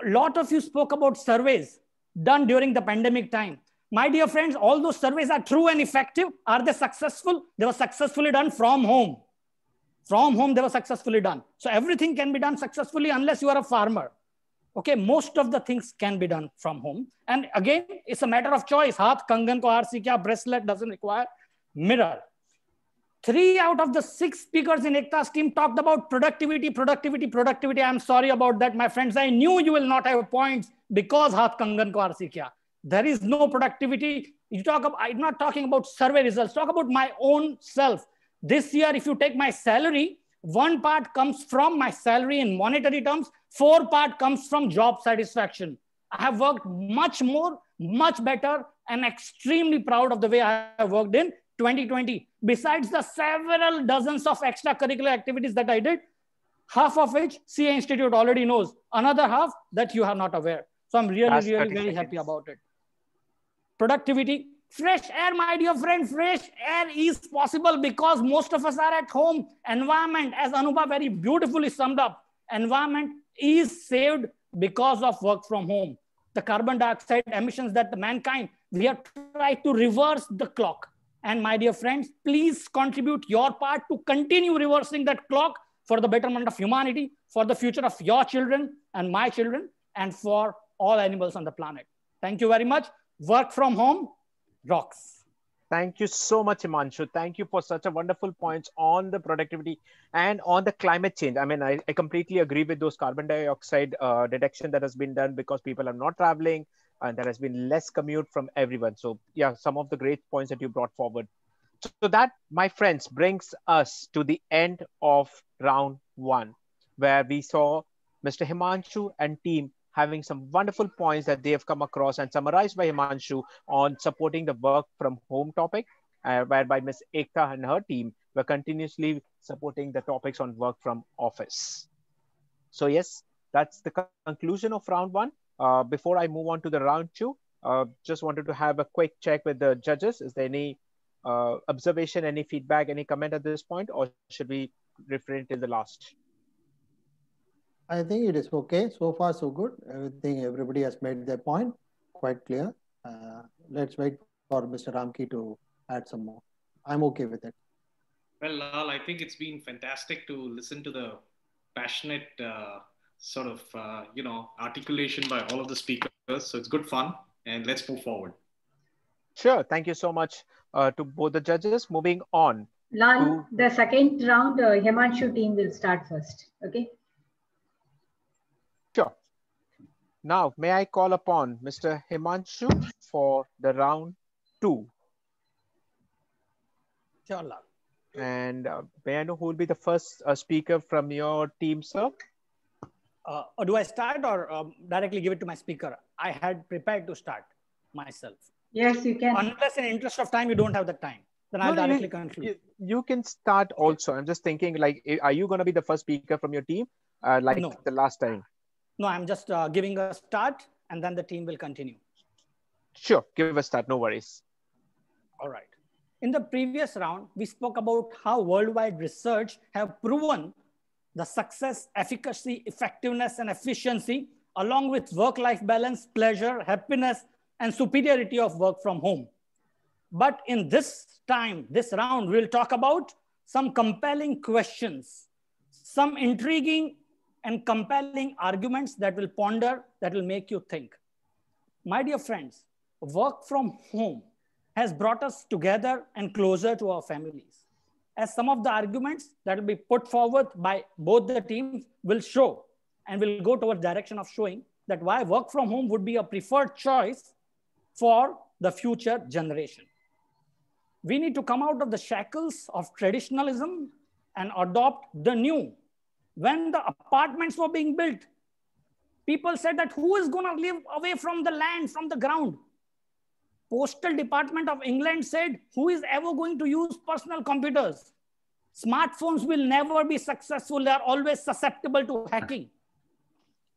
a lot of you spoke about surveys done during the pandemic time. My dear friends, all those surveys are true and effective. Are they successful? They were successfully done from home. From home, they were successfully done. So everything can be done successfully unless you are a farmer. Okay, most of the things can be done from home. And again, it's a matter of choice. Haath kangan ko aarsi kya bracelet doesn't require mirror. Three out of the six speakers in Ekta's team talked about productivity, productivity, productivity. I'm sorry about that, my friends. I knew you will not have points because Haath Kangan ko kya. There is no productivity. You talk about, I'm not talking about survey results. Talk about my own self. This year, if you take my salary, one part comes from my salary in monetary terms, four part comes from job satisfaction. I have worked much more, much better, and extremely proud of the way I have worked in 2020. Besides the several dozens of extracurricular activities that I did, half of which CA Institute already knows, another half that you are not aware. So I'm really, Last really, very happy about it. Productivity, fresh air, my dear friend, fresh air is possible because most of us are at home. Environment, as Anubha very beautifully summed up, environment is saved because of work from home. The carbon dioxide emissions that the mankind, we have tried to reverse the clock. And my dear friends, please contribute your part to continue reversing that clock for the betterment of humanity, for the future of your children and my children, and for all animals on the planet. Thank you very much. Work from home rocks. Thank you so much, Himanshu. Thank you for such a wonderful points on the productivity and on the climate change. I mean, I, I completely agree with those carbon dioxide uh, detection that has been done because people are not traveling, and there has been less commute from everyone. So yeah, some of the great points that you brought forward. So that, my friends, brings us to the end of round one, where we saw Mr. Himanshu and team having some wonderful points that they have come across and summarized by Himanshu on supporting the work from home topic, uh, whereby Ms. Ekta and her team were continuously supporting the topics on work from office. So yes, that's the conclusion of round one. Uh, before I move on to the round two, uh, just wanted to have a quick check with the judges. Is there any uh, observation, any feedback, any comment at this point, or should we refrain till the last? I think it is okay. So far, so good. Everything, everybody has made their point quite clear. Uh, let's wait for Mr. Ramki to add some more. I'm okay with it. Well, Lal, I think it's been fantastic to listen to the passionate uh, sort of, uh, you know, articulation by all of the speakers. So it's good fun and let's move forward. Sure. Thank you so much uh, to both the judges. Moving on. Lal, to... the second round, uh, Himanshu team will start first. Okay. Sure. Now, may I call upon Mr. Himanshu for the round two? Sure, Lal. And uh, may I know who will be the first uh, speaker from your team, sir? Uh, or do I start or um, directly give it to my speaker? I had prepared to start myself. Yes, you can. Unless in interest of time, you don't have the time. Then no, I'll directly you, conclude. You, you, can start also. I'm just thinking like, are you going to be the first speaker from your team? Uh, like no. the last time? No, I'm just uh, giving a start and then the team will continue. Sure, give a start, no worries. All right. In the previous round, we spoke about how worldwide research have proven the success, efficacy, effectiveness, and efficiency, along with work-life balance, pleasure, happiness, and superiority of work from home. But in this time, this round, we'll talk about some compelling questions, some intriguing and compelling arguments that will ponder, that will make you think. My dear friends, work from home has brought us together and closer to our families. As some of the arguments that will be put forward by both the teams will show and will go towards direction of showing that why work from home would be a preferred choice for the future generation. We need to come out of the shackles of traditionalism and adopt the new. When the apartments were being built, people said that who is going to live away from the land, from the ground? Postal Department of England said, who is ever going to use personal computers? Smartphones will never be successful. They are always susceptible to hacking.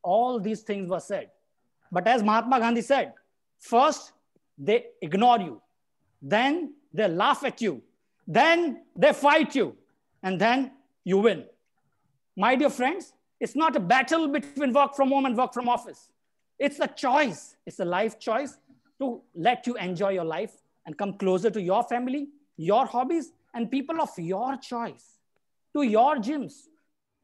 All these things were said. But as Mahatma Gandhi said, first they ignore you, then they laugh at you, then they fight you, and then you win. My dear friends, it's not a battle between work from home and work from office. It's a choice. It's a life choice to let you enjoy your life and come closer to your family, your hobbies, and people of your choice, to your gyms,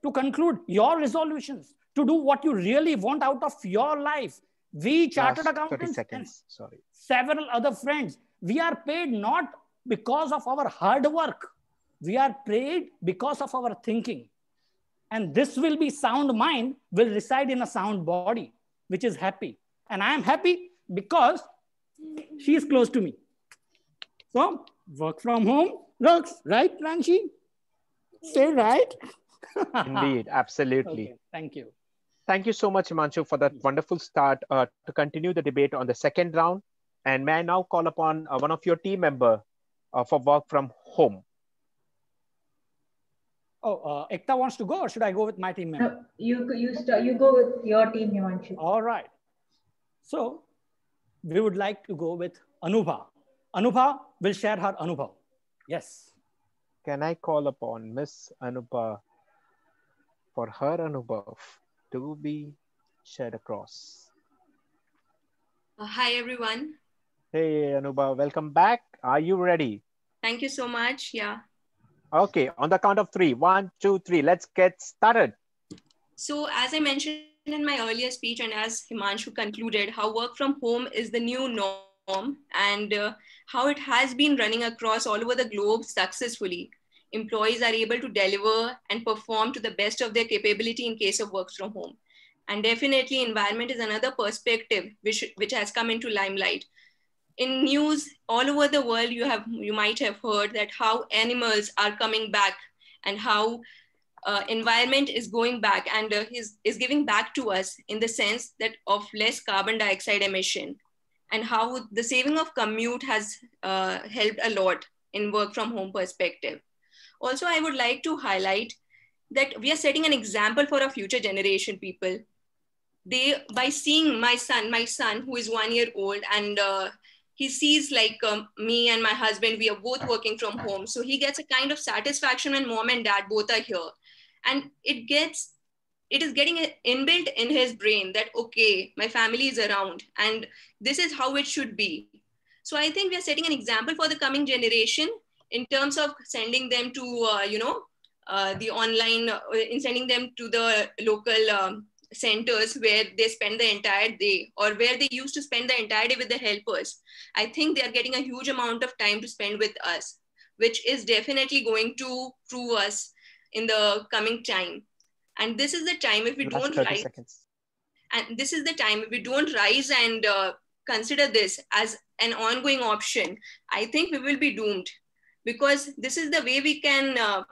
to conclude your resolutions, to do what you really want out of your life. We chartered Last accountants and Sorry. several other friends, we are paid not because of our hard work. We are paid because of our thinking. And this will be sound mind will reside in a sound body, which is happy. And I am happy because she is close to me. So work from home works, right, Ranshi? Say right. Indeed, absolutely. Okay, thank you. Thank you so much, Himanshu, for that wonderful start uh, to continue the debate on the second round. And may I now call upon uh, one of your team member uh, for work from home? Oh, uh, Ekta wants to go, or should I go with my team member? No, you you start, you go with your team, Himanshu. All right. So we would like to go with Anubha. Anubha will share her Anubha. Yes. Can I call upon Miss Anubha for her Anubha to be shared across? Uh, hi, everyone. Hey, Anubha, welcome back. Are you ready? Thank you so much. Yeah. Okay, on the count of three. One, two, three. Let's get started. So, as I mentioned in my earlier speech, and as Himanshu concluded, how work from home is the new norm and uh, how it has been running across all over the globe successfully. Employees are able to deliver and perform to the best of their capability in case of work from home. And definitely, environment is another perspective which, which has come into limelight. In news all over the world, you have you might have heard that how animals are coming back and how uh, environment is going back and uh, is, is giving back to us in the sense that of less carbon dioxide emission and how the saving of commute has uh, helped a lot in work from home perspective. Also, I would like to highlight that we are setting an example for our future generation people. They, by seeing my son, my son who is one year old and uh, he sees like um, me and my husband, we are both working from home. So he gets a kind of satisfaction when mom and dad both are here. And it gets it is getting inbuilt in his brain that okay my family is around and this is how it should be. So i think we are setting an example for the coming generation in terms of sending them to uh, you know uh, the online uh, in sending them to the local um, centers where they spend the entire day or where they used to spend the entire day with the helpers. I think they are getting a huge amount of time to spend with us which is definitely going to prove us in the coming time and this is the time if we Last don't rise seconds. and this is the time if we don't rise and uh, consider this as an ongoing option i think we will be doomed because this is the way we can uh,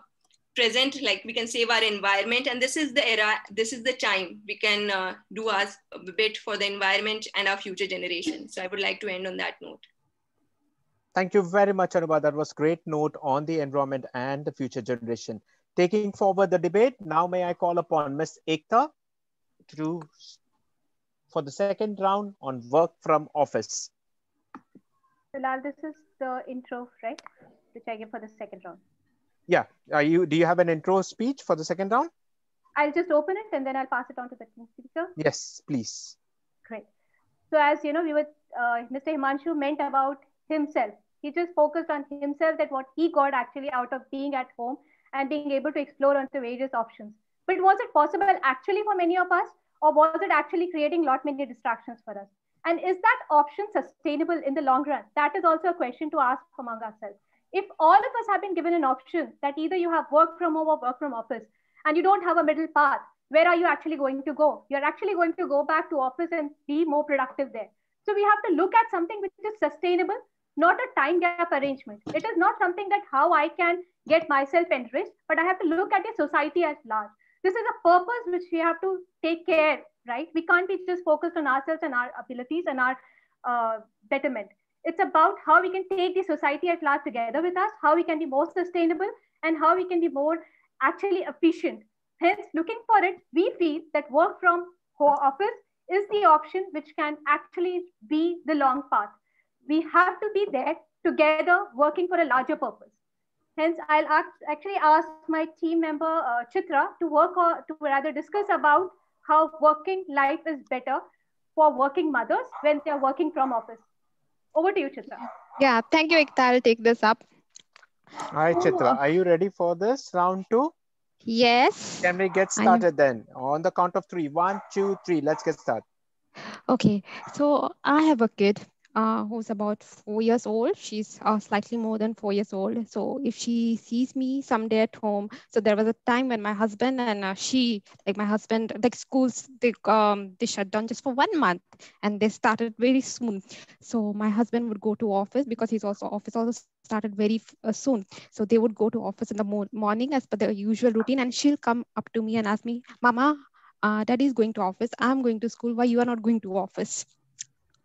present like we can save our environment and this is the era this is the time we can uh, do us a bit for the environment and our future generation so i would like to end on that note Thank you very much, Anubha. That was great note on the environment and the future generation. Taking forward the debate, now may I call upon Ms. Ekta to for the second round on work from office. Bilal, this is the intro, right? Which I give for the second round. Yeah, are you? Do you have an intro speech for the second round? I'll just open it and then I'll pass it on to the team speaker. Yes, please. Great. So as you know, we were uh, Mr. Himanshu meant about himself. He just focused on himself that what he got actually out of being at home and being able to explore onto various options. But was it possible actually for many of us, or was it actually creating lot many distractions for us? And is that option sustainable in the long run? That is also a question to ask among ourselves. If all of us have been given an option that either you have work from home or work from office, and you don't have a middle path, where are you actually going to go? You're actually going to go back to office and be more productive there. So we have to look at something which is sustainable, not a time gap arrangement. It is not something that how I can get myself enriched, but I have to look at the society at large. This is a purpose which we have to take care, right? We can't be just focused on ourselves and our abilities and our uh, betterment. It's about how we can take the society at large together with us, how we can be more sustainable, and how we can be more actually efficient. Hence, looking for it, we feel that work from home office is the option which can actually be the long path. We have to be there together working for a larger purpose. Hence, I'll ask, actually ask my team member uh, Chitra to work or to rather discuss about how working life is better for working mothers when they're working from office. Over to you, Chitra. Yeah, thank you, Ekta. I'll take this up. Hi, Chitra. Are you ready for this round two? Yes. Can we get I am. started then? On the count of three. One, two, three. Let's get started. Okay, so I have a kid uh, who's about four years old. She's uh, slightly more than four years old. So if she sees me someday at home, so there was a time when my husband and uh, she, like my husband, like schools, they um they shut down just for one month, and they started very soon. So my husband would go to office because he's also office also started very uh, soon. So they would go to office in the mo- morning as per the usual routine, and she'll come up to me and ask me, "Mama, uh, Daddy is going to office. I'm going to school. Why you are not going to office?"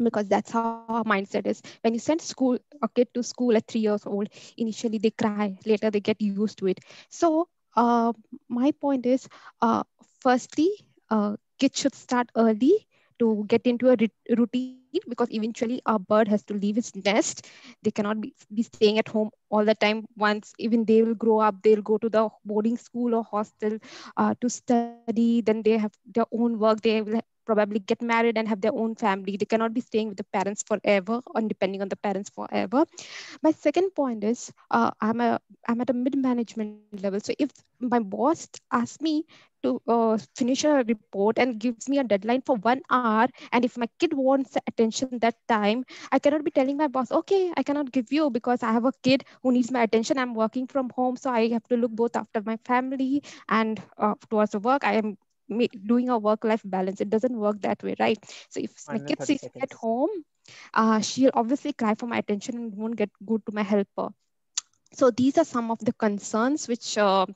Because that's how our mindset is. When you send school a kid to school at three years old initially they cry later they get used to it. So uh, my point is uh, firstly uh, kids should start early to get into a routine because eventually a bird has to leave its nest. They cannot be, be staying at home all the time. Once even they will grow up they'll go to the boarding school or hostel uh, to study. Then they have their own work. They will probably get married and have their own family. They cannot be staying with the parents forever or depending on the parents forever. My second point is uh, I'm a I'm at a mid management level. So if my boss asks me to uh, finish a report and gives me a deadline for one hour, and if my kid wants attention that time, I cannot be telling my boss, okay, I cannot give you because I have a kid who needs my attention. I'm working from home, so I have to look both after my family and uh, towards the work. I am doing a work life balance it doesn't work that way right? So if my kid 30 sees me at home uh, she'll obviously cry for my attention and won't get good to my helper. So these are some of the concerns which uh,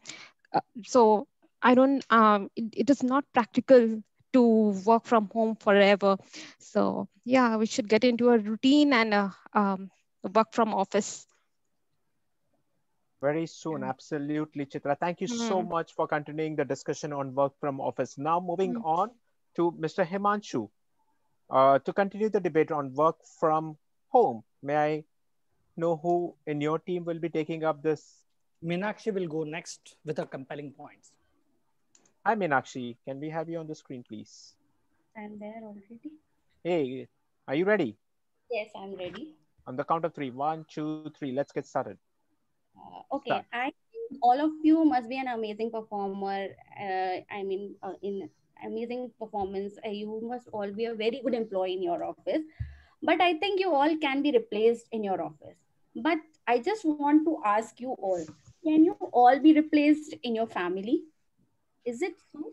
uh, so i don't um, it, it is not practical to work from home forever. So yeah we should get into a routine and uh, um, work from office Very soon, absolutely, Chitra. Thank you so Hmm. much for continuing the discussion on work from office. Now, moving Hmm. on to Mr. Himanshu uh, to continue the debate on work from home. May I know who in your team will be taking up this? Meenakshi will go next with her compelling points. Hi, Meenakshi. Can we have you on the screen, please? I'm there already. Hey, are you ready? Yes, I'm ready. On the count of three. One, two, three. Let's get started. Uh, okay, Start. I think all of you must be an amazing performer. Uh, I mean, uh, in amazing performance. Uh, you must all be a very good employee in your office. But I think you all can be replaced in your office. But I just want to ask you all can you all be replaced in your family? Is it so?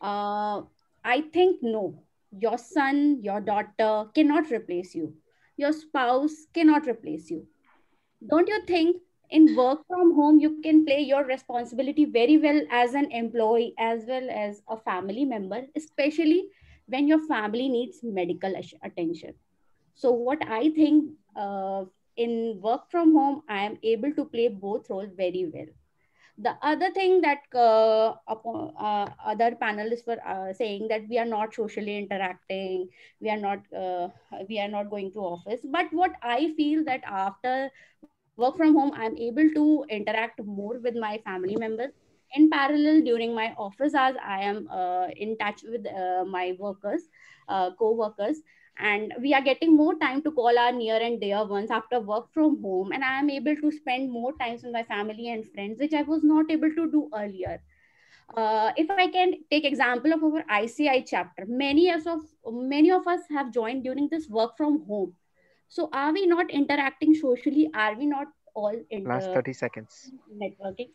Uh, I think no. Your son, your daughter cannot replace you. Your spouse cannot replace you. Don't you think in work from home you can play your responsibility very well as an employee as well as a family member, especially when your family needs medical attention. So what I think uh, in work from home, I am able to play both roles very well. The other thing that uh, uh, other panelists were uh, saying that we are not socially interacting, we are not uh, we are not going to office. But what I feel that after work from home, I'm able to interact more with my family members. In parallel, during my office hours, I am uh, in touch with uh, my workers, co-workers, and we are getting more time to call our near and dear ones after work from home and i am able to spend more time with my family and friends which i was not able to do earlier uh, if i can take example of our ICAI chapter many of many of us have joined during this work from home so are we not interacting socially? Are we not all in last 30 seconds. networking?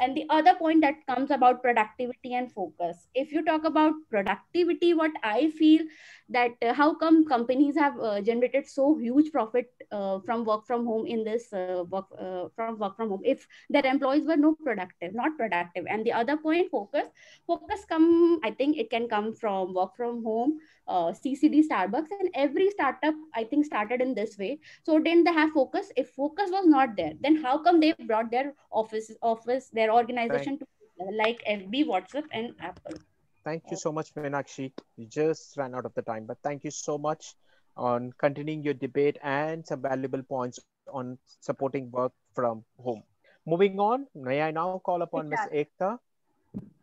And the other point that comes about productivity and focus. If you talk about productivity what i feel that uh, how come companies have uh, generated so huge profit uh, from work from home in this uh, work uh, from work from home? If their employees were no productive not productive. And the other point focus. Focus come i think it can come from work from home uh, ccd starbucks and every startup i think started in this way so then they have focus if focus was not there then how come they brought their office office their organization to like fb whatsapp and apple Thank you so much, Meenakshi. You just ran out of the time, but thank you so much on continuing your debate and some valuable points on supporting work from home. Moving on, may I now call upon Ms. Ekta?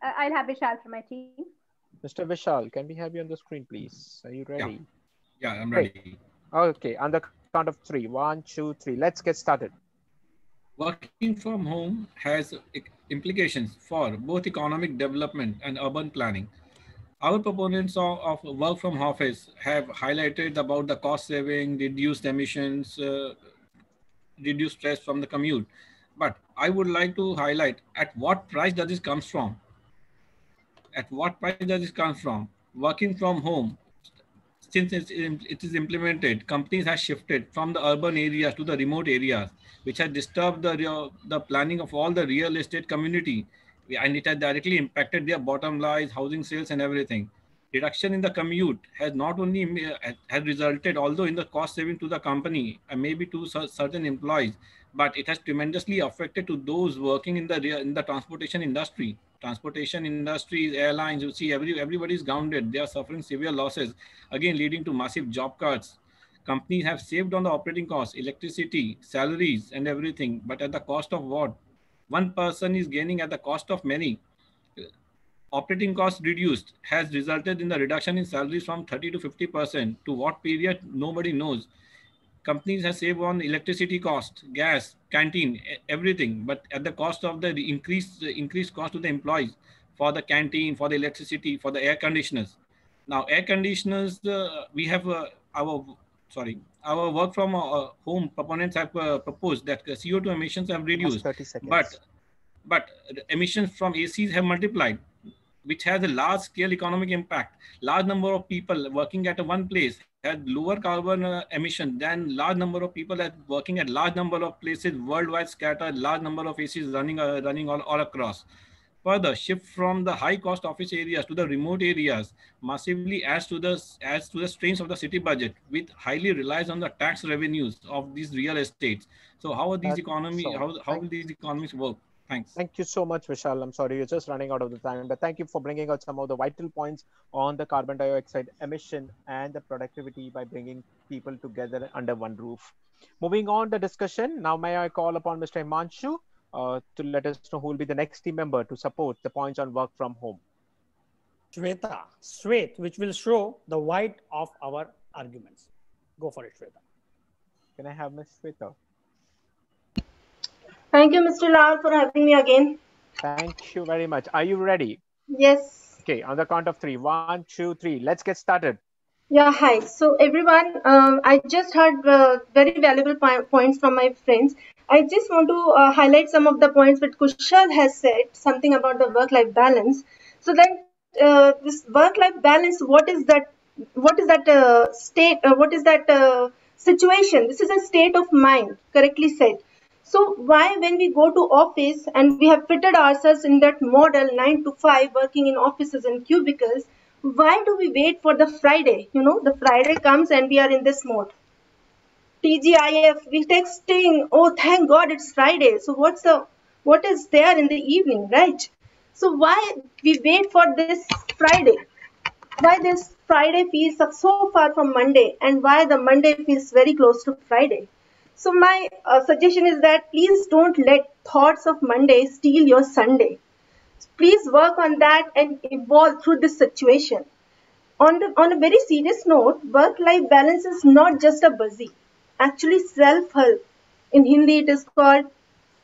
I'll have Vishal from my team. Mr. Vishal, can we have you on the screen, please? Are you ready? Yeah, yeah I'm ready. Great. Okay, on the count of three. One, two, three. Let's get started. Working from home has implications for both economic development and urban planning. Our proponents of, of work from office have highlighted about the cost saving, reduced emissions, uh, reduced stress from the commute. But I would like to highlight at what price does this comes from? At what price does this come from? Working from home since it is implemented, companies have shifted from the urban areas to the remote areas, which has disturbed the, the planning of all the real estate community. And it has directly impacted their bottom lines, housing sales and everything. Reduction in the commute has not only uh, has resulted, although in the cost saving to the company and maybe to certain employees, but it has tremendously affected to those working in the in the transportation industry transportation industries airlines you see every everybody is grounded. They are suffering severe losses again leading to massive job cuts. Companies have saved on the operating costs electricity salaries and everything but at the cost of what? One person is gaining at the cost of many. Operating costs reduced has resulted in the reduction in salaries from 30 to 50 percent. To what period? Nobody knows companies have saved on electricity cost, gas, canteen, everything, but at the cost of the increased increased cost to the employees for the canteen, for the electricity, for the air conditioners. Now, air conditioners, uh, we have uh, our sorry, our work from uh, home proponents have uh, proposed that CO2 emissions have reduced, but but emissions from ACs have multiplied which has a large scale economic impact. Large number of people working at one place had lower carbon uh, emission than large number of people at working at large number of places worldwide scattered large number of ACs running uh, running all, all across. Further, shift from the high cost office areas to the remote areas massively adds to the adds to the strains of the city budget, which highly relies on the tax revenues of these real estates. So, how are these economy? So, how how will these economies work? Thanks. Thank you so much, Vishal. I'm sorry, you're just running out of the time, but thank you for bringing out some of the vital points on the carbon dioxide emission and the productivity by bringing people together under one roof. Moving on the discussion, now may I call upon Mr. Himanshu uh, to let us know who will be the next team member to support the points on work from home. Shweta, Shwet, which will show the white of our arguments. Go for it, Shweta. Can I have Ms. Shweta? Thank you, Mr. Lal, for having me again. Thank you very much. Are you ready? Yes. Okay, on the count of three. One, two, three. Let's get started. Yeah, hi. So everyone, um, I just heard uh, very valuable points from my friends. I just want to uh, highlight some of the points that Kushal has said, something about the work-life balance. So then, uh, this work-life balance, what is that? What is that uh, state? Uh, what is that uh, situation? This is a state of mind, correctly said. So why, when we go to office and we have fitted ourselves in that model, nine to five, working in offices and cubicles, why do we wait for the Friday? You know, the Friday comes and we are in this mode. TGIF, we texting, oh thank God it's Friday. So what's the what is there in the evening, right? So why we wait for this Friday? Why this Friday feels so far from Monday and why the Monday feels very close to Friday? So my uh, suggestion is that please don't let thoughts of Monday steal your Sunday. Please work on that and evolve through this situation. On, the, on a very serious note, work-life balance is not just a buzzy. Actually, self-help. In Hindi, it is called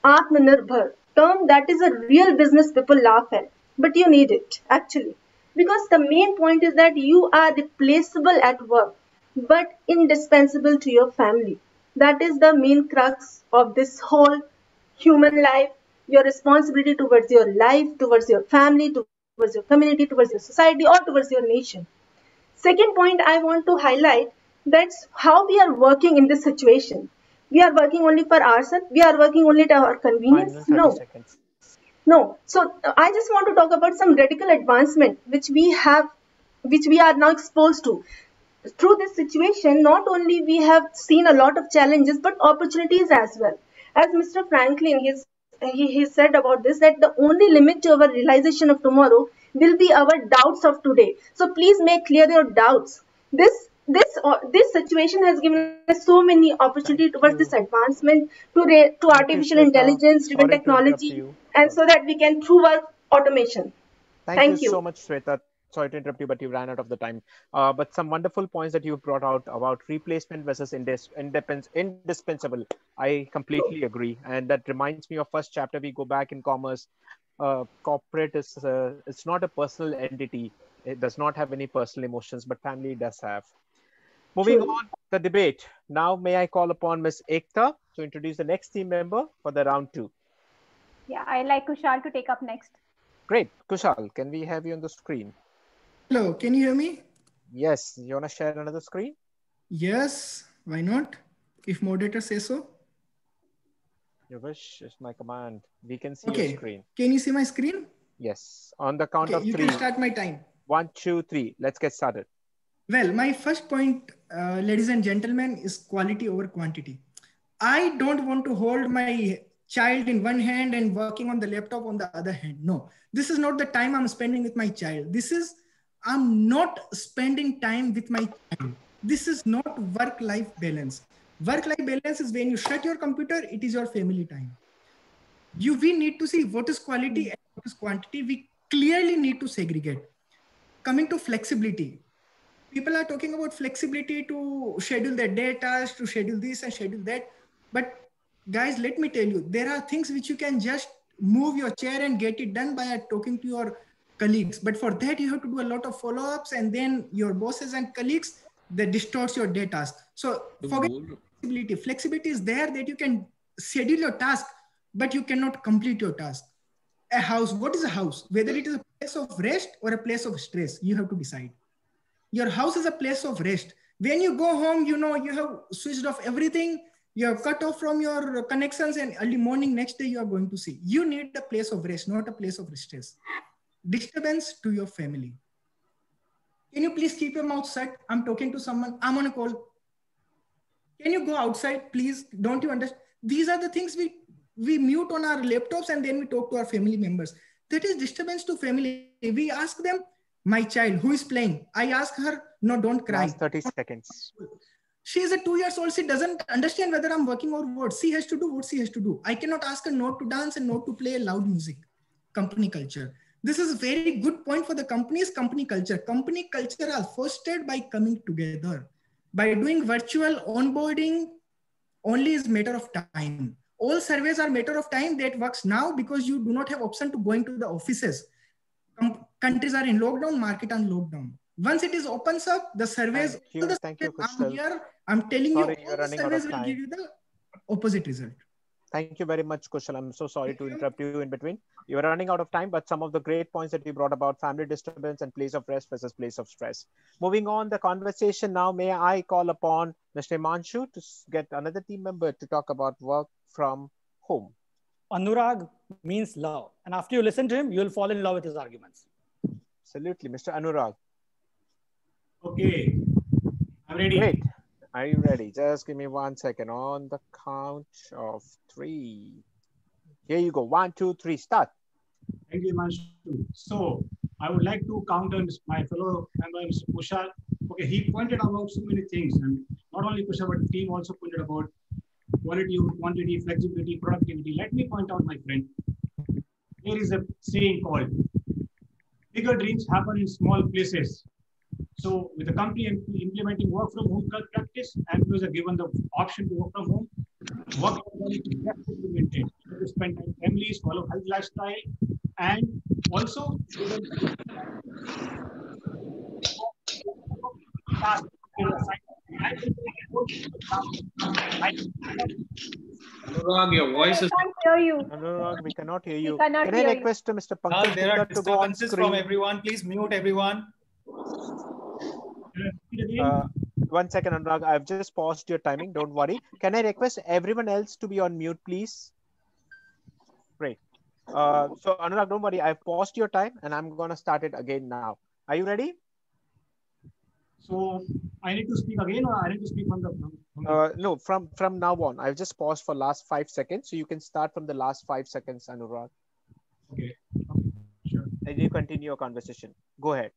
Atmanirbhar. Term that is a real business people laugh at. But you need it, actually. Because the main point is that you are replaceable at work, but indispensable to your family. That is the main crux of this whole human life your responsibility towards your life, towards your family, towards your community, towards your society, or towards your nation. Second point I want to highlight that's how we are working in this situation. We are working only for ourselves. We are working only to our convenience. No. Seconds. No. So uh, I just want to talk about some radical advancement which we have, which we are now exposed to. Through this situation, not only we have seen a lot of challenges, but opportunities as well. As Mr. Franklin, his he, he said about this that the only limit to our realization of tomorrow will be our doubts of today so please make clear your doubts this this uh, this situation has given us so many opportunity towards this advancement to re, to artificial intelligence driven technology and so that we can through our automation Thank, Thank you, you. so much, Sweta. Sorry to interrupt you, but you ran out of the time. Uh, but some wonderful points that you brought out about replacement versus indis- indispensable. I completely agree, and that reminds me of first chapter. We go back in commerce. Uh, corporate is uh, it's not a personal entity. It does not have any personal emotions, but family does have. Moving True. on the debate. Now, may I call upon Ms. Ekta to introduce the next team member for the round two? Yeah, I like Kushal to take up next. Great, Kushal. Can we have you on the screen? Hello, can you hear me? Yes. You wanna share another screen? Yes, why not? If moderator says so. Your wish is my command. We can see Okay. your screen. Can you see my screen? Yes. On the count Okay, of you three. can start my time. One, two, three. Let's get started. Well, my first point, uh, ladies and gentlemen, is quality over quantity. I don't want to hold my child in one hand and working on the laptop on the other hand. No, this is not the time I'm spending with my child. This is, I'm not spending time with my child. This is not work life balance. Work life balance is when you shut your computer, it is your family time. You, we need to see what is quality and what is quantity. We clearly need to segregate. Coming to flexibility, people are talking about flexibility to schedule their day tasks, to schedule this and schedule that. But guys, let me tell you, there are things which you can just move your chair and get it done by talking to your colleagues. But for that, you have to do a lot of follow-ups and then your bosses and colleagues, they distorts your day task. So forget flexibility. Flexibility is there that you can schedule your task, but you cannot complete your task. A house, what is a house? Whether it is a place of rest or a place of stress, you have to decide your house is a place of rest when you go home you know you have switched off everything you have cut off from your connections and early morning next day you are going to see you need a place of rest not a place of stress disturbance to your family. Can you please keep your mouth shut? I'm talking to someone. I'm on a call. Can you go outside please? Don't you understand? These are the things we we mute on our laptops and then we talk to our family members. That is disturbance to family. We ask them my child who is playing? I ask her no don't cry. Last 30 seconds. she is a two years old. She doesn't understand whether i'm working or what. She has to do what she has to do. I cannot ask her not to dance and not to play loud music. Company culture this is a very good point for the company's company culture. Company culture are fostered by coming together. By doing virtual onboarding only is matter of time. All surveys are matter of time that works now because you do not have option to go into the offices. Countries are in lockdown, market on lockdown. Once it is opens up, the surveys, Thank you, the thank you, I'm here, I'm telling Sorry, you, all the running out of surveys will give you the opposite result. Thank you very much, Kushal. I'm so sorry to interrupt you in between. You are running out of time, but some of the great points that you brought about family disturbance and place of rest versus place of stress. Moving on the conversation now, may I call upon Mr. Manshu to get another team member to talk about work from home. Anurag means love. And after you listen to him, you'll fall in love with his arguments. Absolutely, Mr. Anurag. Okay, I'm ready. Great. Are you ready? Just give me one second. On the count of three. Here you go. One, two, three, start. Thank you, Himanshu. So I would like to counter my fellow member, Mr. Kushal. Okay, he pointed out so many things, and not only Kushal, but team also pointed about quality, quantity, flexibility, productivity. Let me point out, my friend, there is a saying called bigger dreams happen in small places. So with the company implementing work from home practice, employees are given the option to work from home. Work quality is definitely maintained. To spend time with families, follow health lifestyle, and also Anurag, your voice is. can't hear you. Anurag, we cannot hear you. cannot Can I hear you. request to Mr. Now Pankaj there are Gupta to go on disturbances from screen? everyone. Please mute everyone. Uh, one second, Anurag. I've just paused your timing. Don't worry. Can I request everyone else to be on mute, please? Great. Uh, so, Anurag, don't worry. I've paused your time and I'm going to start it again now. Are you ready? so I need to speak again, or I need to speak from the. From, from the Uh, no, from from now on. I've just paused for last five seconds. So you can start from the last five seconds, Anurag. okay, okay, sure. And you continue your conversation. Go ahead.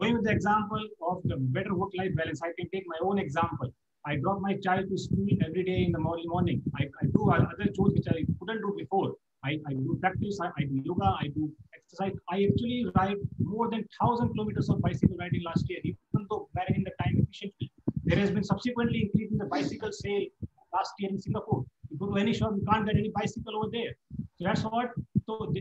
Going with the example of the better work-life balance, I can take my own example. I drop my child to school every day in the morning. I, I do other chores which I couldn't do before. I, I do practice, I, I do yoga, I do exercise. I actually ride more than 1,000 kilometers of bicycle riding last year, even though managing the time efficiently. There has been subsequently increase in the bicycle sale last year in Singapore. You go to any shop, you can't get any bicycle over there. So that's what, so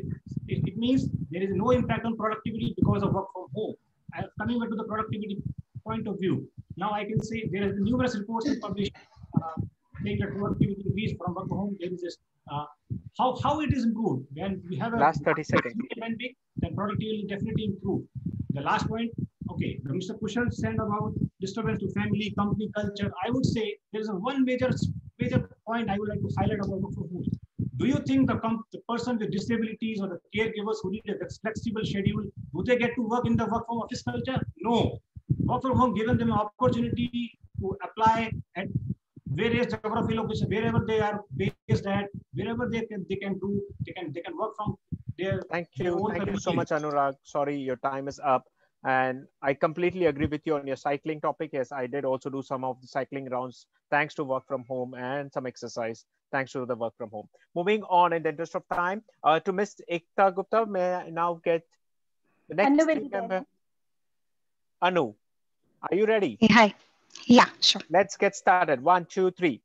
it means there is no impact on productivity because of work from home. Uh, coming back to the productivity point of view, now I can say there are numerous reports published uh, saying that productivity increase from work from home. There is this, uh, how, how it is improved. When we have a Last 30 seconds. then productivity will definitely improve. The last point, okay, the Mr. Kushal said about disturbance to family, company culture. I would say there is a one major major point I would like to highlight about work from home. Do you think the, the person with disabilities or the caregivers who need a flexible schedule, do they get to work in the work from office culture? No. Work from home given them an opportunity to apply at various geography locations, wherever they are based at, wherever they can they can do, they can they can work from their Thank their you. own Thank you so much, Anurag. Sorry, your time is up. And I completely agree with you on your cycling topic. Yes, I did also do some of the cycling rounds thanks to work from home and some exercise thanks to the work from home. Moving on in the interest of time, uh, to Miss Ekta Gupta, may I now get the next Anu will team member? Anu, are you ready? Hi. Yeah, sure. Let's get started. One, two, three.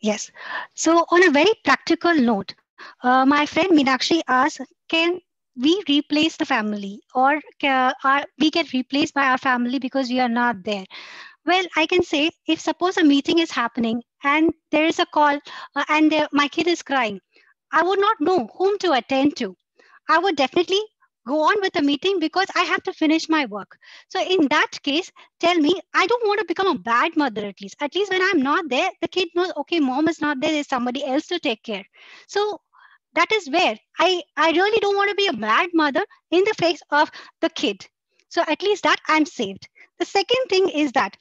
Yes. So on a very practical note, uh, my friend Meenakshi asked, can we replace the family or ca- are we get replaced by our family because we are not there? Well, I can say if suppose a meeting is happening and there is a call uh, and there, my kid is crying, I would not know whom to attend to. I would definitely go on with the meeting because I have to finish my work. So in that case, tell me, I don't want to become a bad mother at least. At least when I'm not there, the kid knows, okay, mom is not there, there's somebody else to take care. So that is where I, I really don't want to be a bad mother in the face of the kid. So at least that I'm saved. The second thing is that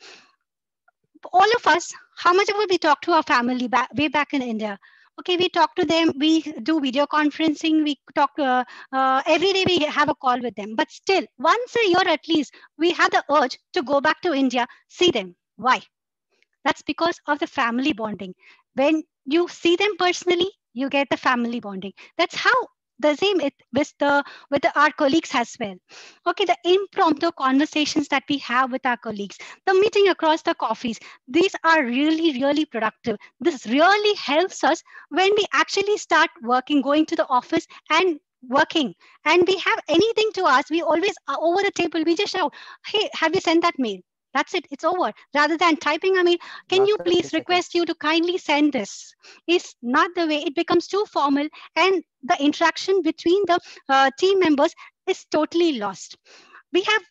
all of us, how much would we talk to our family back, way back in India? Okay, we talk to them, we do video conferencing, we talk uh, uh, every day, we have a call with them. But still, once a year at least, we have the urge to go back to India, see them. Why? That's because of the family bonding. When you see them personally, you get the family bonding. That's how the same it with the with the, our colleagues as well. Okay, the impromptu conversations that we have with our colleagues, the meeting across the coffees, these are really really productive. This really helps us when we actually start working, going to the office, and working and we have anything to ask, we always uh, over the table, we just shout, hey, have you sent that mail? That's it, it's over. Rather than typing, I mean, can you please request you to kindly send this? It's not the way, it becomes too formal and the interaction between the uh, team members is totally lost. We have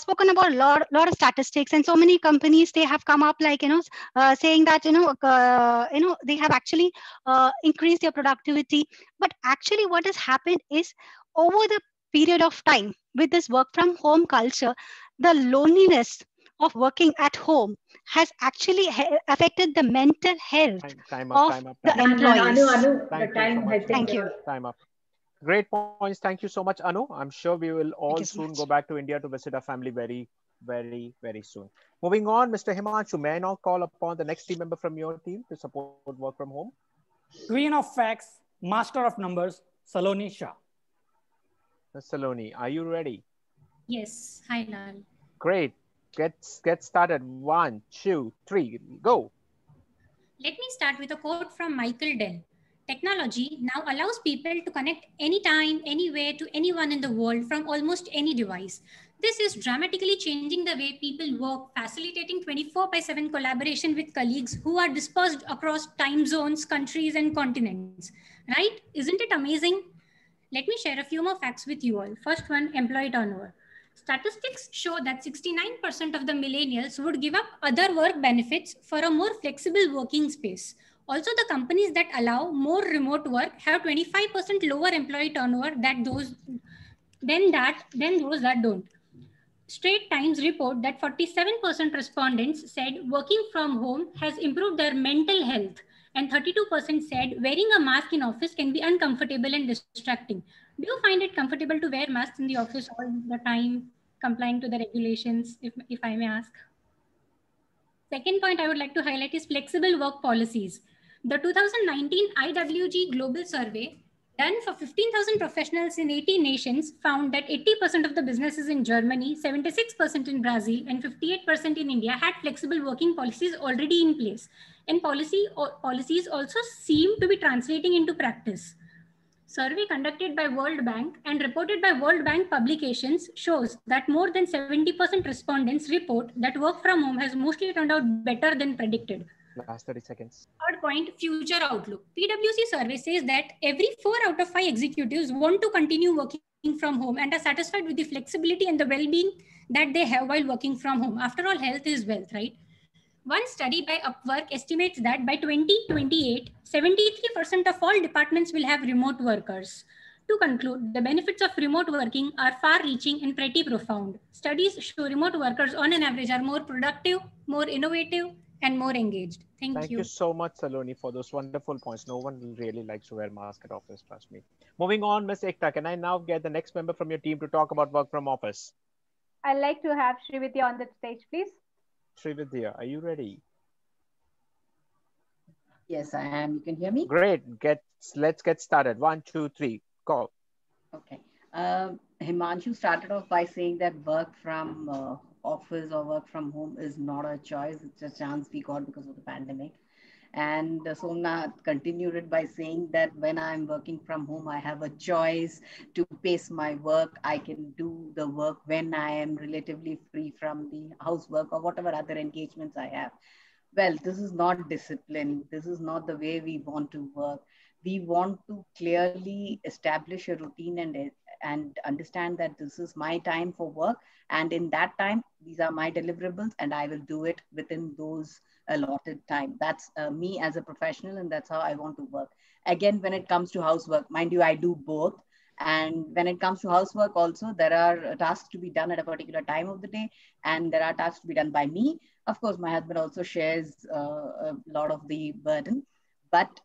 spoken about a lot, lot of statistics and so many companies they have come up like you know uh, saying that you know uh, you know they have actually uh, increased their productivity but actually what has happened is over the period of time with this work from home culture the loneliness of working at home has actually affected the mental health time, time up, of time up, the time employees. Anu, Anu, Thank the you time so has much. Thank you. Time up. Great points. Thank you so much, Anu. I'm sure we will all so soon much. go back to India to visit our family very, very, very soon. Moving on, Mr. Himanshu, may I now call upon the next team member from your team to support work from home? Queen of facts, master of numbers, Saloni Shah. Saloni, are you ready? Yes. Hi, Lal. Great. Let's get started. One, two, three, go. Let me start with a quote from Michael Dell. Technology now allows people to connect anytime, anywhere to anyone in the world from almost any device. This is dramatically changing the way people work, facilitating 24 by 7 collaboration with colleagues who are dispersed across time zones, countries, and continents. Right? Isn't it amazing? Let me share a few more facts with you all. First one employee turnover. Statistics show that 69% of the millennials would give up other work benefits for a more flexible working space. Also, the companies that allow more remote work have 25% lower employee turnover than those than that than those that don't. Straits Times report that 47% respondents said working from home has improved their mental health and 32% said wearing a mask in office can be uncomfortable and distracting. Do you find it comfortable to wear masks in the office all the time, complying to the regulations, if, if I may ask? Second point I would like to highlight is flexible work policies. The 2019 IWG Global Survey done for 15,000 professionals in 18 nations found that 80% of the businesses in Germany, 76% in Brazil, and 58% in India had flexible working policies already in place. And policy or policies also seem to be translating into practice. Survey conducted by World Bank and reported by World Bank publications shows that more than 70% respondents report that work from home has mostly turned out better than predicted. Last 30 seconds. Third point, future outlook. PwC survey says that every four out of five executives want to continue working from home and are satisfied with the flexibility and the well-being that they have while working from home. After all, health is wealth, right? One study by Upwork estimates that by 2028, 73% of all departments will have remote workers. To conclude, the benefits of remote working are far reaching and pretty profound. Studies show remote workers on an average are more productive, more innovative, and more engaged. Thank, you. Thank you. you so much, Saloni, for those wonderful points. No one really likes to wear mask at office, trust me. Moving on, Ms. Ekta, can I now get the next member from your team to talk about work from office? I'd like to have Srividya on the stage, please. Srividya, are you ready? Yes, I am. You can hear me? Great. Get let's get started. One, two, three, go. Okay. Uh, Himanshu started off by saying that work from uh, office or work from home is not a choice. It's a chance we got because of the pandemic. And uh, Somnath continued it by saying that when I'm working from home, I have a choice to pace my work. I can do the work when I am relatively free from the housework or whatever other engagements I have. Well, this is not discipline. This is not the way we want to work. We want to clearly establish a routine and and understand that this is my time for work and in that time these are my deliverables and i will do it within those allotted time. That's uh, me as a professional and that's how i want to work. Again when it comes to housework mind you i do both. And when it comes to housework also there are tasks to be done at a particular time of the day and there are tasks to be done by me. Of course my husband also shares uh, a lot of the burden. But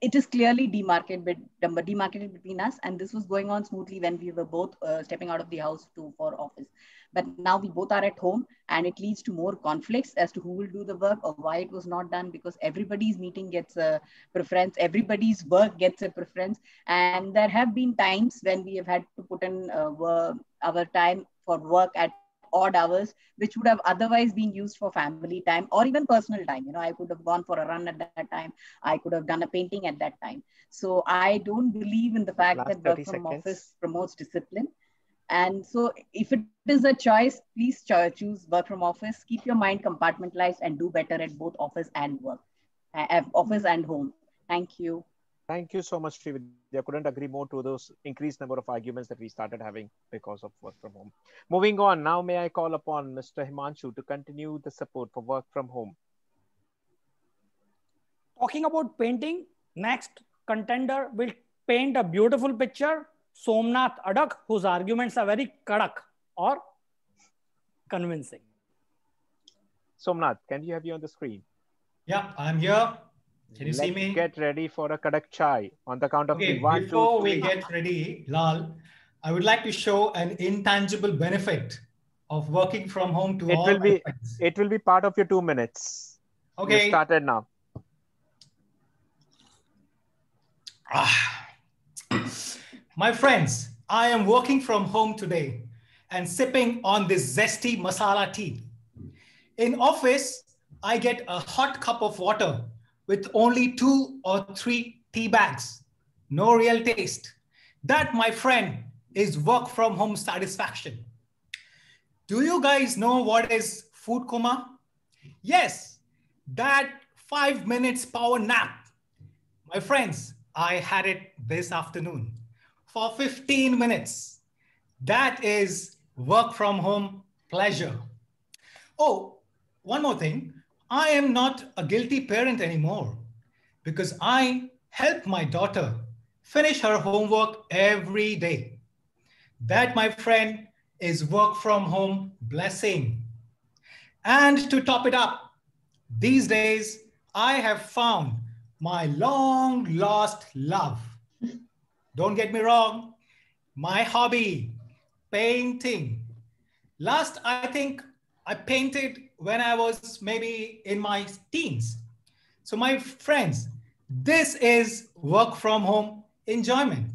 it is clearly demarcated, demarcated between us and this was going on smoothly when we were both uh, stepping out of the house to for office. But now we both are at home and it leads to more conflicts as to who will do the work or why it was not done because everybody's meeting gets a preference everybody's work gets a preference. And there have been times when we have had to put in uh, our time for work at odd hours, which would have otherwise been used for family time or even personal time. You know, I could have gone for a run at that time. I could have done a painting at that time. So I don't believe in the fact Last that work from seconds. office promotes discipline. And so if it is a choice, please cho- choose work from office. Keep your mind compartmentalized and do better at both office and work, uh, office and home. Thank you. Thank you so much, Srividya. I couldn't agree more to those increased number of arguments that we started having because of work from home. Moving on, now may I call upon Mr. Himanshu to continue the support for work from home. Talking about painting, next contender will paint a beautiful picture. Somnath Adak, whose arguments are very kadak or convincing. Somnath, can you have you on the screen? Yeah, I'm here. Can you Let's me? get ready for a Kadak Chai on the count of Okay, three. One, two, before we get ready, Lal, I would like to show an intangible benefit of working from home to It all will be friends. it will be part of your two minutes. You Okay. started now. Ah. My friends, I am working from home today and sipping on this zesty masala tea. In office, I get a hot cup of water with only two or three tea bags. No real taste. That, my friend, is work from home satisfaction. Do you guys know what is food coma? Yes, that five minutes power nap. My friends, I had it this afternoon for 15 minutes. That is work from home pleasure. Oh, one more thing. I am not a guilty parent anymore because I help my daughter finish her homework every day. That, my friend, is work from home blessing. And to top it up, these days I have found my long lost love. Don't get me wrong, my hobby, painting. Last, I think I painted when I was maybe in my teens. So, my friends, this is work from home enjoyment.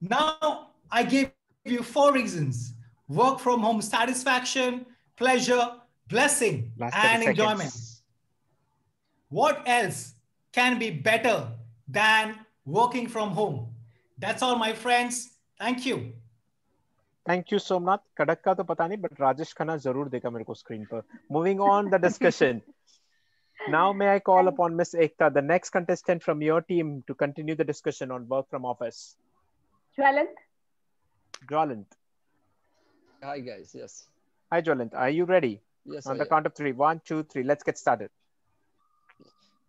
Now, I gave you four reasons work from home satisfaction, pleasure, blessing, Last and enjoyment. seconds. What else can be better than working from home? That's all, my friends. Thank you. Thank you, Somnath. Kadak ka to pata nahi, but Rajesh Khanna zarur dekha mere ko screen. Moving on the discussion. now may I call upon Miss Ekta, the next contestant from your team to continue the discussion on work from office. Jwalant. Jwalant. Hi guys, yes. Hi Jwalant, are you ready? Yes. On the count of three: one, two, three. Let's get started.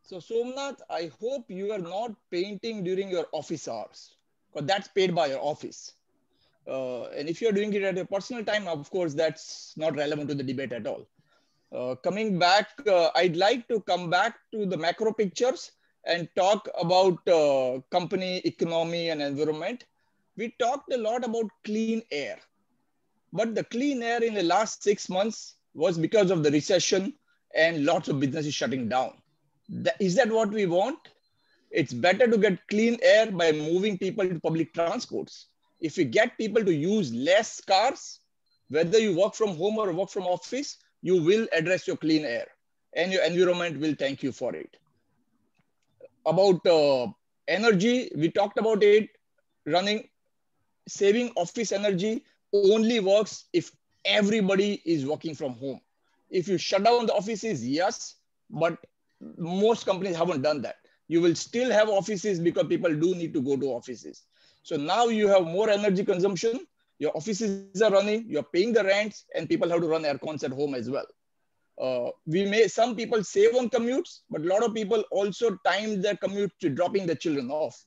So Somnath, I hope you are not painting during your office hours because that's paid by your office. Uh, and if you're doing it at your personal time, of course, that's not relevant to the debate at all. Uh, coming back, uh, I'd like to come back to the macro pictures and talk about uh, company, economy, and environment. We talked a lot about clean air, but the clean air in the last six months was because of the recession and lots of businesses shutting down. Is that what we want? It's better to get clean air by moving people to public transports. If you get people to use less cars, whether you work from home or work from office, you will address your clean air and your environment will thank you for it. About uh, energy, we talked about it running, saving office energy only works if everybody is working from home. If you shut down the offices, yes, but most companies haven't done that. You will still have offices because people do need to go to offices. So now you have more energy consumption. Your offices are running, you're paying the rents, and people have to run air cons at home as well. Uh, we may some people save on commutes, but a lot of people also time their commute to dropping their children off.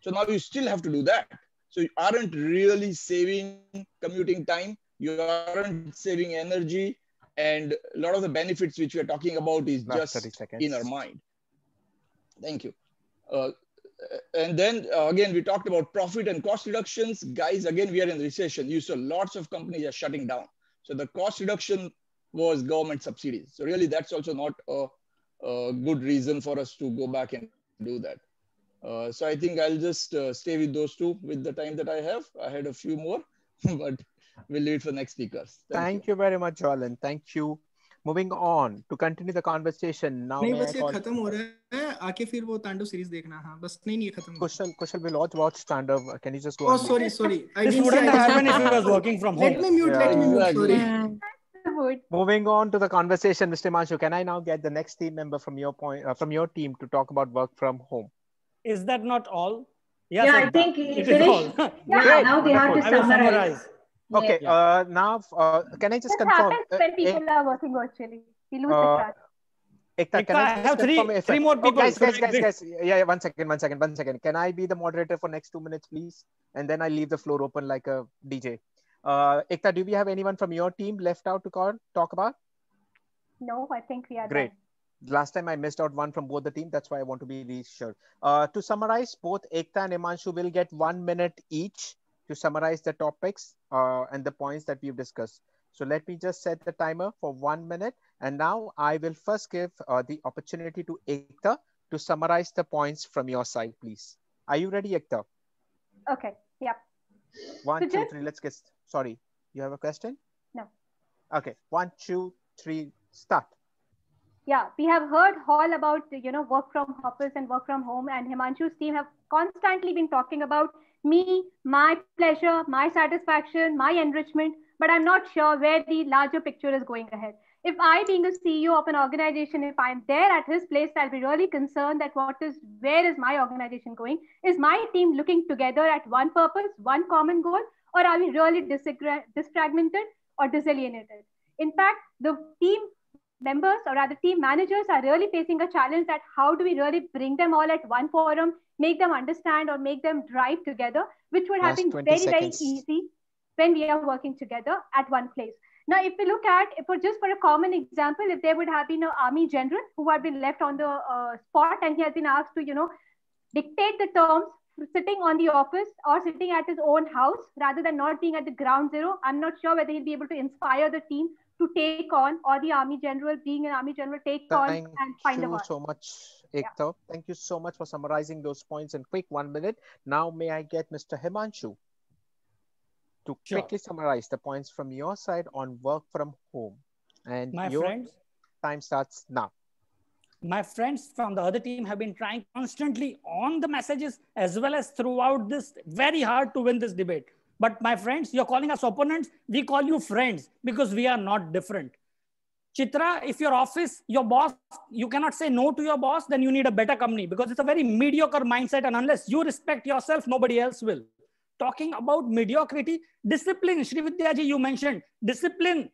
So now you still have to do that. So you aren't really saving commuting time. You aren't saving energy, and a lot of the benefits which we are talking about is 30 just in our mind. Thank you. Uh, and then uh, again, we talked about profit and cost reductions. Guys, again, we are in recession. You saw lots of companies are shutting down. So the cost reduction was government subsidies. So really, that's also not a, a good reason for us to go back and do that. Uh, so I think I'll just uh, stay with those two with the time that I have. I had a few more, but we'll leave it for next speakers. Thank, Thank you. you very much, Jwalant. Thank you. Moving on to continue the conversation now. आके फिर वो तांडव series देखना हाँ बस नहीं नहीं खत्म Kushal Kushal will all watch Tandav can you just go oh sorry sorry I didn't see happen if he was working from home let me mute let me mute sorry Moving on to the conversation, Mr. Himanshu, can I now get the next team member from your point uh, from your team to talk about work from home? Is that not all? Yes, yeah, I think it is all. yeah, Great. now they have to summarize. Okay, yeah. uh, now uh, can I just this confirm? When uh, uh, people uh, are working virtually, we lose the uh, track. Ekta, can I, I have three, if three more people. Oh, guys, guys, guys, guys. Yeah, yeah, one second, one second, one second. Can I be the moderator for next two minutes, please? And then I leave the floor open like a DJ. Uh, Ekta, do we have anyone from your team left out to call, talk about? No, I think we are Great. Done. Last time I missed out one from both the team. That's why I want to be reassured. Uh, to summarize, both Ekta and Himanshu will get one minute each to summarize the topics uh, and the points that we've discussed. So let me just set the timer for one minute. And now I will first give uh, the opportunity to Ekta to summarize the points from your side, please. Are you ready, Ekta? Okay, yep. One, so two, three, let's get, sorry, you have a question? No. Okay, one, two, three, start. Yeah, we have heard all about, you know, work from office and work from home and Himanshu's team have constantly been talking about me, my pleasure, my satisfaction, my enrichment, but I'm not sure where the larger picture is going ahead. If I, being a CEO of an organization, if I'm there at his place, I'll be really concerned that what is, where is my organization going? Is my team looking together at one purpose, one common goal, or are we really disfragmented or disalienated? In fact, the team members or rather team managers are really facing a challenge that how do we really bring them all at one forum make them understand or make them drive together, which would have been very, seconds. very easy when we are working together at one place. Now, if we look at, for just for a common example, if there would have been an army general who had been left on the uh, spot and he has been asked to, you know, dictate the terms sitting on the office or sitting at his own house rather than not being at the ground zero, I'm not sure whether he'll be able to inspire the team to take on or the army general being an army general take Thank on and find a Thank you so much Ekta. Yeah. Thank you so much for summarizing those points in quick one minute. Now, may I get Mr. Himanshu to sure. quickly summarize the points from your side on work from home? And My your friends, time starts now. My friends from the other team have been trying constantly on the messages as well as throughout this very hard to win this debate. But my friends, you're calling us opponents. We call you friends because we are not different. Chitra, if your office, your boss, you cannot say no to your boss, then you need a better company because it's a very mediocre mindset. And unless you respect yourself, nobody else will. Talking about mediocrity, discipline, Sri Vidyaji, you mentioned discipline.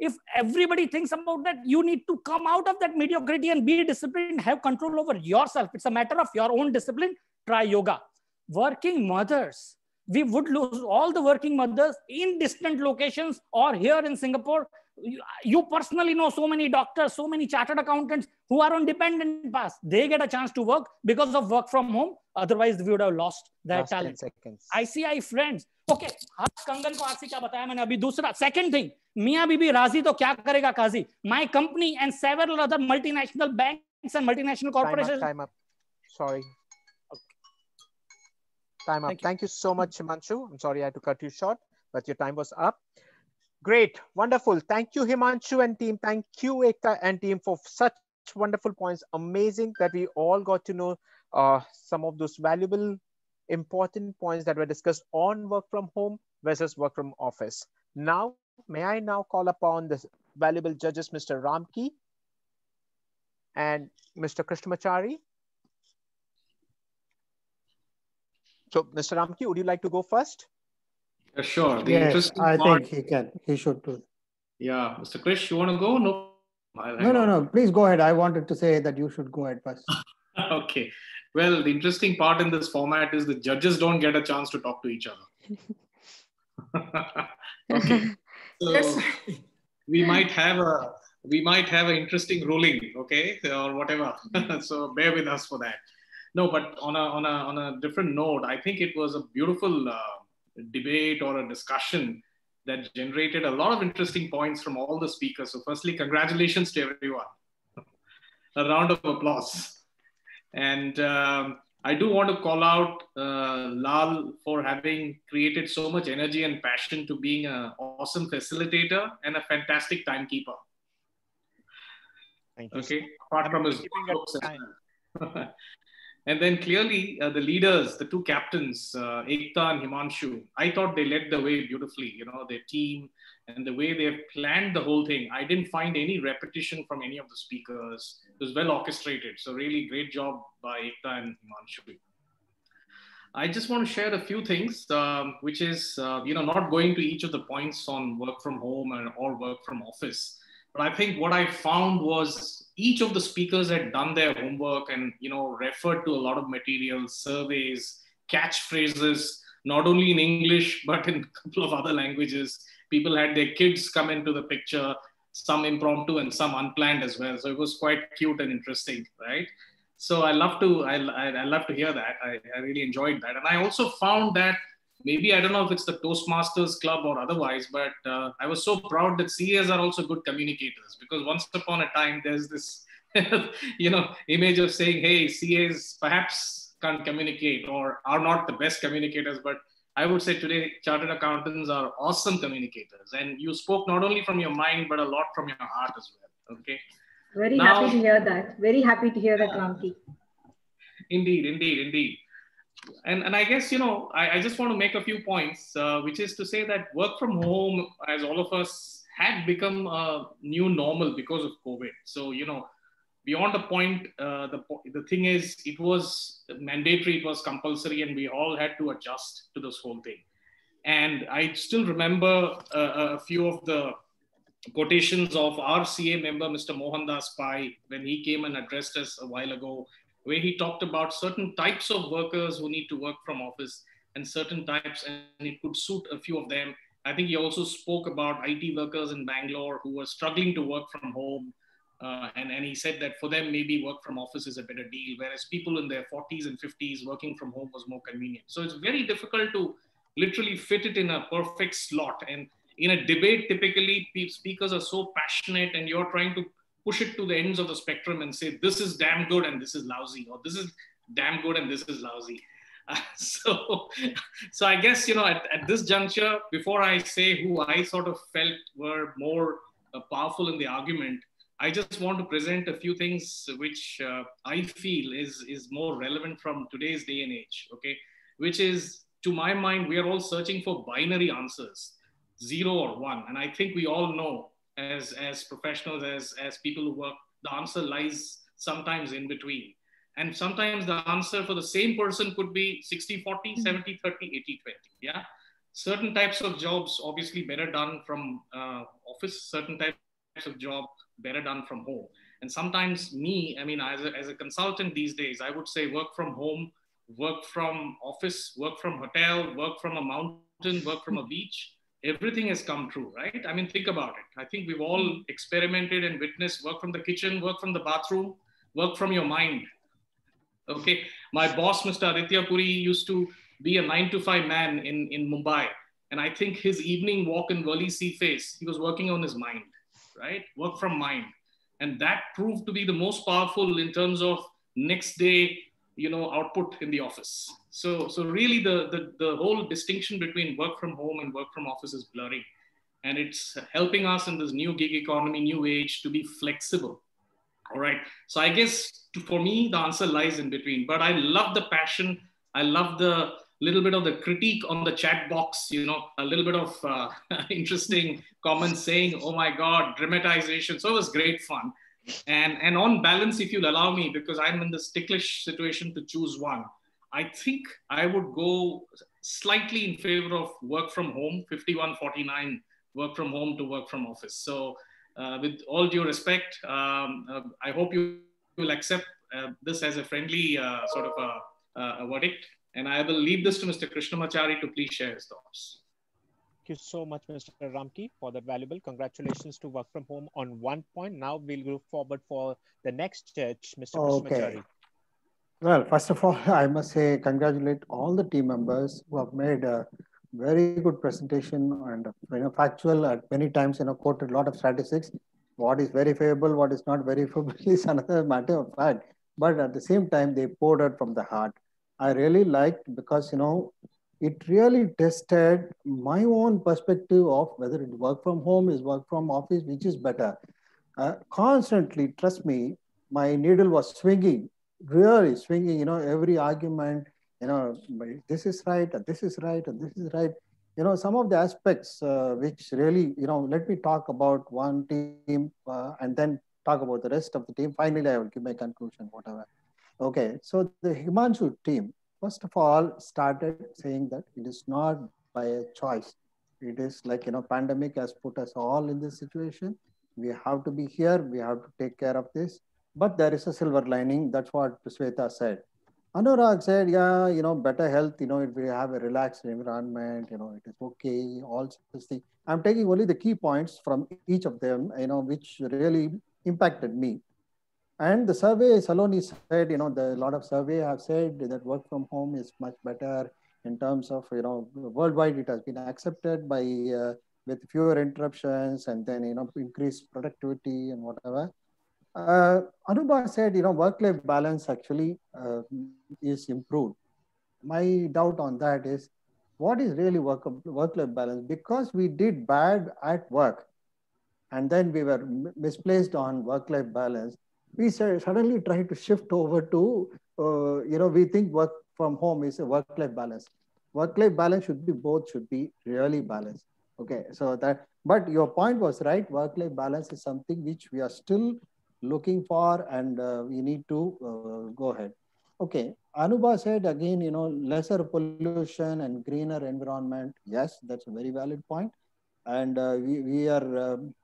If everybody thinks about that, you need to come out of that mediocrity and be disciplined, have control over yourself. It's a matter of your own discipline. Try yoga. Working mothers, we would lose all the working mothers in distant locations or here in Singapore you, you personally know so many doctors, so many chartered accountants who are on dependent pass. They get a chance to work because of work from home. Otherwise, we would have lost their Last talent. Seconds. ICAI friends. Okay okay, हाथ कंगन को आज क्या बताया मैंने? अभी दूसरा second thing मियां बीबी राजी तो क्या करेगा काजी? My company and several other multinational banks and multinational corporation time up sorry time up thank you so much Himanshu I am sorry I had to cut you short but Great, wonderful. Thank you, Himanshu and team. Thank you, Ekta and team for such wonderful points. Amazing that we all got to know uh, some of those valuable, important points that were discussed on work from home versus work from office. Now, may I now call upon the valuable judges, Mr. Ramki and Mr. Krishnamachari. So, Mr. Ramki, would you like to go first? Yeah, sure. The yes, interesting I part, think he can. He should do. Yeah, Mr. Krish, you want to go? No. No, no, no. Please go ahead. I wanted to say that you should go ahead first. okay. Well, the interesting part in this format is the judges don't get a chance to talk to each other. okay. So we might have a we might have an interesting ruling, okay, or whatever. so bear with us for that. No, but on a on a on a different note, I think it was a beautiful. Uh, debate or a discussion that generated a lot of interesting points from all the speakers. So, firstly, congratulations to everyone. a round of applause. And um, I do want to call out uh, Lal for having created so much energy and passion to being an awesome facilitator and a fantastic timekeeper. Thank you. Okay, apart from his looks as well. And then clearly uh, the leaders, the two captains, uh, Ekta and Himanshu, I thought they led the way beautifully, you know, their team and the way they have planned the whole thing. I didn't find any repetition from any of the speakers. It was well orchestrated. So really great job by Ekta and Himanshu. I just want to share a few things, um, which is, uh, you know, not going to each of the points on work from home and or work from office. But I think what I found was each of the speakers had done their homework and you know referred to a lot of material, surveys, catchphrases, not only in English but in a couple of other languages. People had their kids come into the picture, some impromptu and some unplanned as well. So it was quite cute and interesting, right? So I love to I, I, I love to hear that. I, I really enjoyed that, and I also found that maybe I don't know if it's the Toastmasters Club or otherwise, but uh, I was so proud that CAs are also good communicators because once upon a time there's this, you know, image of saying, hey, CAs perhaps can't communicate or are not the best communicators, but I would say today chartered accountants are awesome communicators, and you spoke not only from your mind but a lot from your heart as well. Okay. Very now, happy to hear that. Very happy to hear that, Ramki. Indeed, indeed, indeed and, and I guess, you know, I, I just want to make a few points, uh, which is to say that work from home, as all of us had become a new normal because of COVID. So, you know, beyond the point, uh, the, the thing is, it was mandatory, it was compulsory, and we all had to adjust to this whole thing. And I still remember uh, a few of the quotations of our CA member, Mr. Mohandas Pai, when he came and addressed us a while ago where he talked about certain types of workers who need to work from office and certain types, and it could suit a few of them. I think he also spoke about IT workers in Bangalore who were struggling to work from home. Uh, and, and he said that for them, maybe work from office is a better deal, whereas people in their 40s and 50s working from home was more convenient. So it's very difficult to literally fit it in a perfect slot. And in a debate, typically speakers are so passionate and you're trying to push it to the ends of the spectrum and say this is damn good and this is lousy or this is damn good and this is lousy. Uh, so so i guess you know at, at this juncture before i say who i sort of felt were more uh, powerful in the argument i just want to present a few things which uh, i feel is is more relevant from today's day and age okay? Which is to my mind we are all searching for binary answers zero or one and i think we all know as as professionals as as people who work the answer lies sometimes in between. And sometimes the answer for the same person could be 60 40 mm-hmm. 70 30 80 20 yeah? Certain types of jobs obviously better done from uh, office. Certain types of job better done from home. And sometimes me i mean as a, as a consultant these days i would say work from home work from office work from hotel work from a mountain work from a beach everything has come true, right? I mean, think about it. I think we've all experimented and witnessed work from the kitchen, work from the bathroom, work from your mind. Okay. My boss, Mr. Aditya Puri, used to be a nine to five man in, in Mumbai. And I think his evening walk in Worli Sea Face, he was working on his mind, right? Work from mind. And that proved to be the most powerful in terms of next day you know output in the office. So so really the, the the whole distinction between work from home and work from office is blurring. And it's helping us in this new gig economy new age to be flexible. All right so i guess to, for me the answer lies in between. But i love the passion. I love the little bit of the critique on the chat box you know a little bit of uh, interesting comments saying oh my god dramatization. So it was great fun and, and on balance, if you'll allow me, because I'm in this ticklish situation to choose one, I think I would go slightly in favor of work from home, 5149 work from home to work from office. So uh, with all due respect, um, uh, I hope you will accept uh, this as a friendly uh, sort of a, a, verdict. And I will leave this to Mr. Krishnamachari to please share his thoughts. Thank you so much, Mr. Ramki, for that valuable. Congratulations to work from home on one point. Now we'll go forward for the next judge, Mr. Okay. Well, first of all, I must say congratulate all the team members who have made a very good presentation and you know factual at many times you know quoted a lot of statistics. What is verifiable, what is not verifiable is another matter of fact. But at the same time, they poured out from the heart. I really liked because, you know, it really tested my own perspective of whether it work from home is work from office, which is better. Uh, constantly, trust me, my needle was swinging, really swinging, you know, every argument, you know, this is right, this is right, and this is right. You know, some of the aspects uh, which really, you know, let me talk about one team uh, and then talk about the rest of the team. Finally, I will give my conclusion, whatever. Okay, so the Himanshu team, first of all, started saying that it is not by a choice. It is like, you know, pandemic has put us all in this situation. We have to be here. We have to take care of this. But there is a silver lining. That's what Sweta said. Anurag said, yeah, you know, better health, you know, if we have a relaxed environment, you know, it is okay, all this thing. I'm taking only the key points from each of them, you know, which really impacted me. And the survey, Saloni said, you know, the, a lot of survey have said that work from home is much better in terms of, you know, worldwide it has been accepted by, uh, with fewer interruptions and then, you know, increased productivity and whatever. Uh, Anubha said, you know, work-life balance actually uh, is improved. My doubt on that is, what is really work, work-life balance? Because we did bad at work, and then we were misplaced on work-life balance, we suddenly try to shift over to, uh, you know, we think work from home is a work-life balance. Work-life balance should be both should be really balanced. Okay, so that, but your point was right. Work-life balance is something which we are still looking for and uh, we need to uh, go ahead. Okay, Anubha said again, you know, lesser pollution and greener environment. Yes, that's a very valid point. And uh, we, we are um,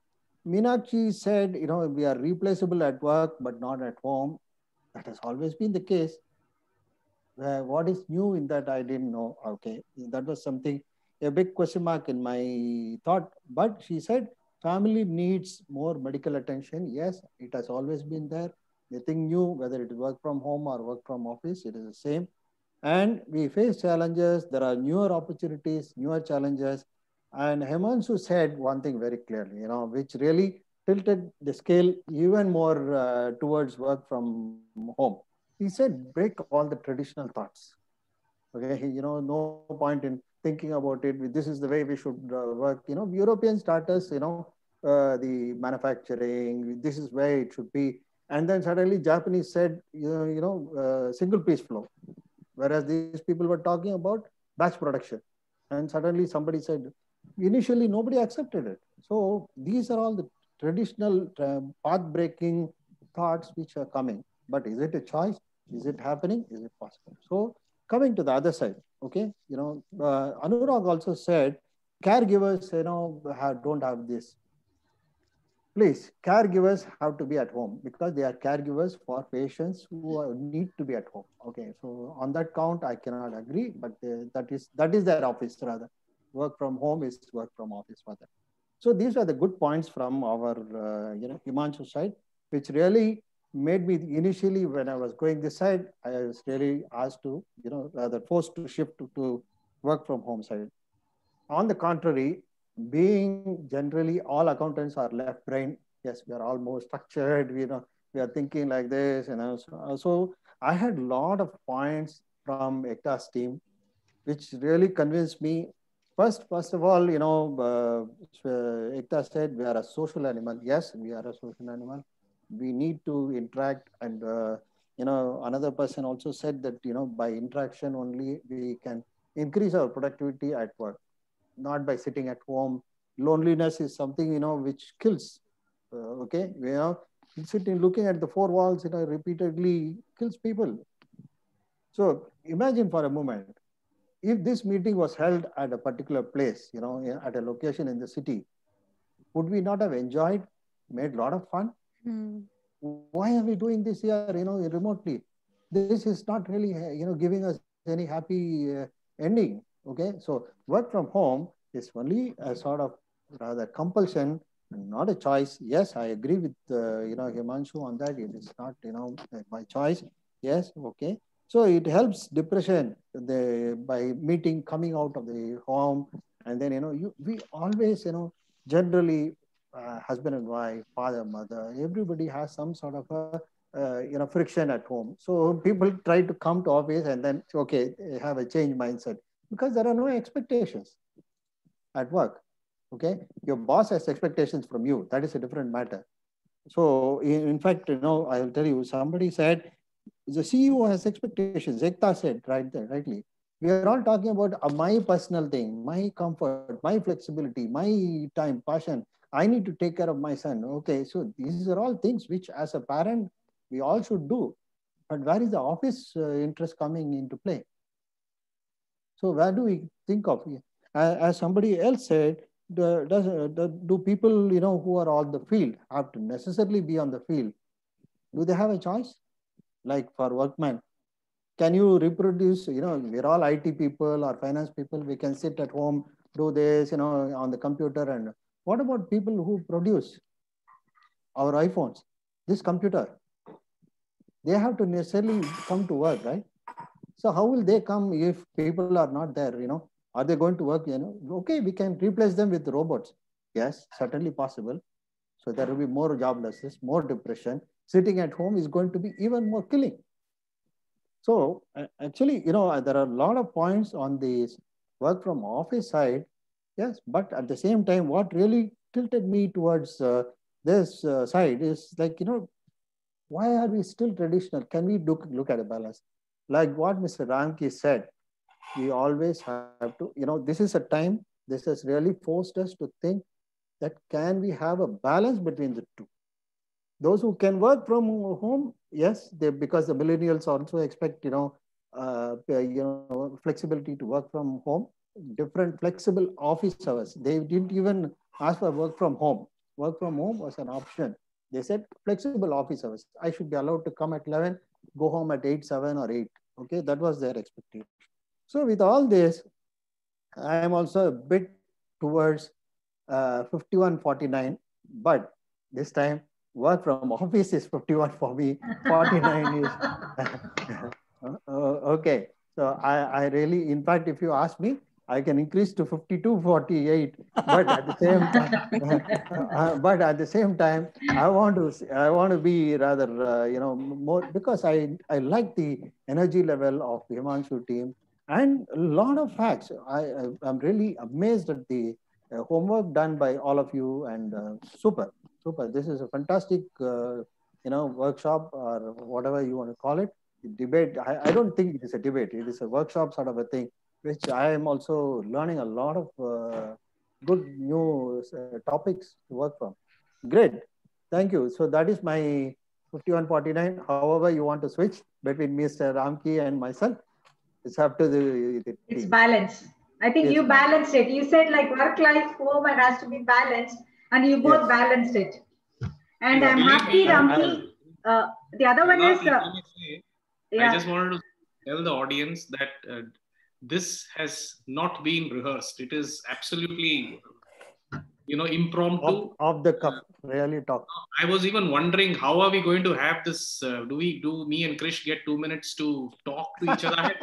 Meenakshi said, you know, we are replaceable at work, but not at home. That has always been the case. Uh, what is new in that, I didn't know. Okay, that was something, a big question mark in my thought. But she said, family needs more medical attention. Yes, it has always been there. Nothing new, whether it is work from home or work from office, it is the same. And we face challenges. There are newer opportunities, newer challenges and Himanshu said one thing very clearly, you know, which really tilted the scale even more uh, towards work from home. He said, break all the traditional thoughts. Okay, you know, no point in thinking about it. This is the way we should uh, work. You know, European starters, you know, uh, the manufacturing, this is where it should be. And then suddenly Japanese said, you know, you know uh, single piece flow. Whereas these people were talking about batch production. And suddenly somebody said, initially nobody accepted it. So these are all the traditional uh, path-breaking thoughts which are coming. But is it a choice? Is it happening? Is it possible? So coming to the other side, okay, you know, uh, Anurag also said caregivers, you know, have, don't have this. Please, caregivers have to be at home because they are caregivers for patients who are, need to be at home. Okay, so on that count, I cannot agree, but uh, that is that is their office rather work from home is work from office for them. So these are the good points from our, uh, you know, Himanshu side, which really made me initially when I was going this side, I was really asked to, you know, rather forced to shift to, to work from home side. On the contrary, being generally all accountants are left brain. Yes, we are all more structured. We, you know, we are thinking like this, you know. So, so I had a lot of points from Ekta's team, which really convinced me First, first of all, you know, uh, Ekta said we are a social animal. Yes, we are a social animal. We need to interact. And, uh, you know, another person also said that, you know, by interaction only we can increase our productivity at work, not by sitting at home. Loneliness is something, you know, which kills. Uh, okay, you know, sitting looking at the four walls, you know, repeatedly kills people. So imagine for a moment if this meeting was held at a particular place, you know, at a location in the city, would we not have enjoyed, made a lot of fun? Mm. Why are we doing this here, you know, remotely? This is not really, you know, giving us any happy uh, ending. Okay, so work from home is only a sort of rather compulsion, not a choice. Yes, I agree with uh, you know Himanshu on that. It is not you know by choice. Yes, okay, so it helps depression the, by meeting, coming out of the home. And then, you know, you, we always, you know, generally uh, husband and wife, father, mother, everybody has some sort of a, uh, you know, friction at home. So people try to come to office and then, okay, have a change mindset because there are no expectations at work. Okay, your boss has expectations from you. That is a different matter. So in, in fact, you know, I will tell you, somebody said the CEO has expectations. Ekta said right there, rightly. We are all talking about uh, my personal thing, my comfort, my flexibility, my time, passion. I need to take care of my son. Okay, so these are all things which, as a parent, we all should do. But where is the office uh, interest coming into play? So where do we think of? Uh, as somebody else said, the, does, uh, the, do people you know who are on the field have to necessarily be on the field? Do they have a choice? Like for workmen, can you reproduce? You know, we're all IT people or finance people. We can sit at home, do this, you know, on the computer. And what about people who produce our iPhones? This computer, they have to necessarily come to work, right? So how will they come if people are not there? You know, are they going to work? You know, okay, we can replace them with robots. Yes, certainly possible. So there will be more joblessness, more depression. Sitting at home is going to be even more killing. So actually, you know, there are a lot of points on this work from office side. Yes, but at the same time, what really tilted me towards uh, this uh, side is like, you know, why are we still traditional? Can we look, look at a balance? Like what Mr. Ramki said, we always have to, you know, this is a time, this has really forced us to think that can we have a balance between the two? Those who can work from home, yes, they, because the millennials also expect, you know, uh, you know, flexibility to work from home, different flexible office hours. They didn't even ask for work from home. Work from home was an option. They said flexible office hours. I should be allowed to come at 11, go home at 8, 7 or 8. Okay, that was their expectation. So with all this, I am also a bit towards uh, 5149, but this time work from office is 51 for me, 49 is, uh, okay. So I, I really, in fact, if you ask me, I can increase to 52, 48, but at the same time, uh, but at the same time, I want to, I want to be rather, uh, you know, more because I, I like the energy level of the Himanshu team and a lot of facts. I, I am really amazed at the uh, homework done by all of you, and uh, super, super. This is a fantastic, uh, you know, workshop or whatever you want to call it. Debate. I, I don't think it is a debate. It is a workshop sort of a thing which I am also learning a lot of uh, good new uh, topics to work from. Great, thank you. So that is my 5149. However, you want to switch between Mr. Ramki and myself, it's up to the. the it's balance. I think yes, you balanced it. You said like work life home and has to be balanced, and you both yes. balanced it. And yeah, I'm happy, Ramki. Uh, the other one is. Uh, yeah. I just wanted to tell the audience that uh, this has not been rehearsed. It is absolutely, you know, impromptu. Off, off the cuff, really talk. I was even wondering how are we going to have this? Uh, do we do me and Krish get two minutes to talk to each other?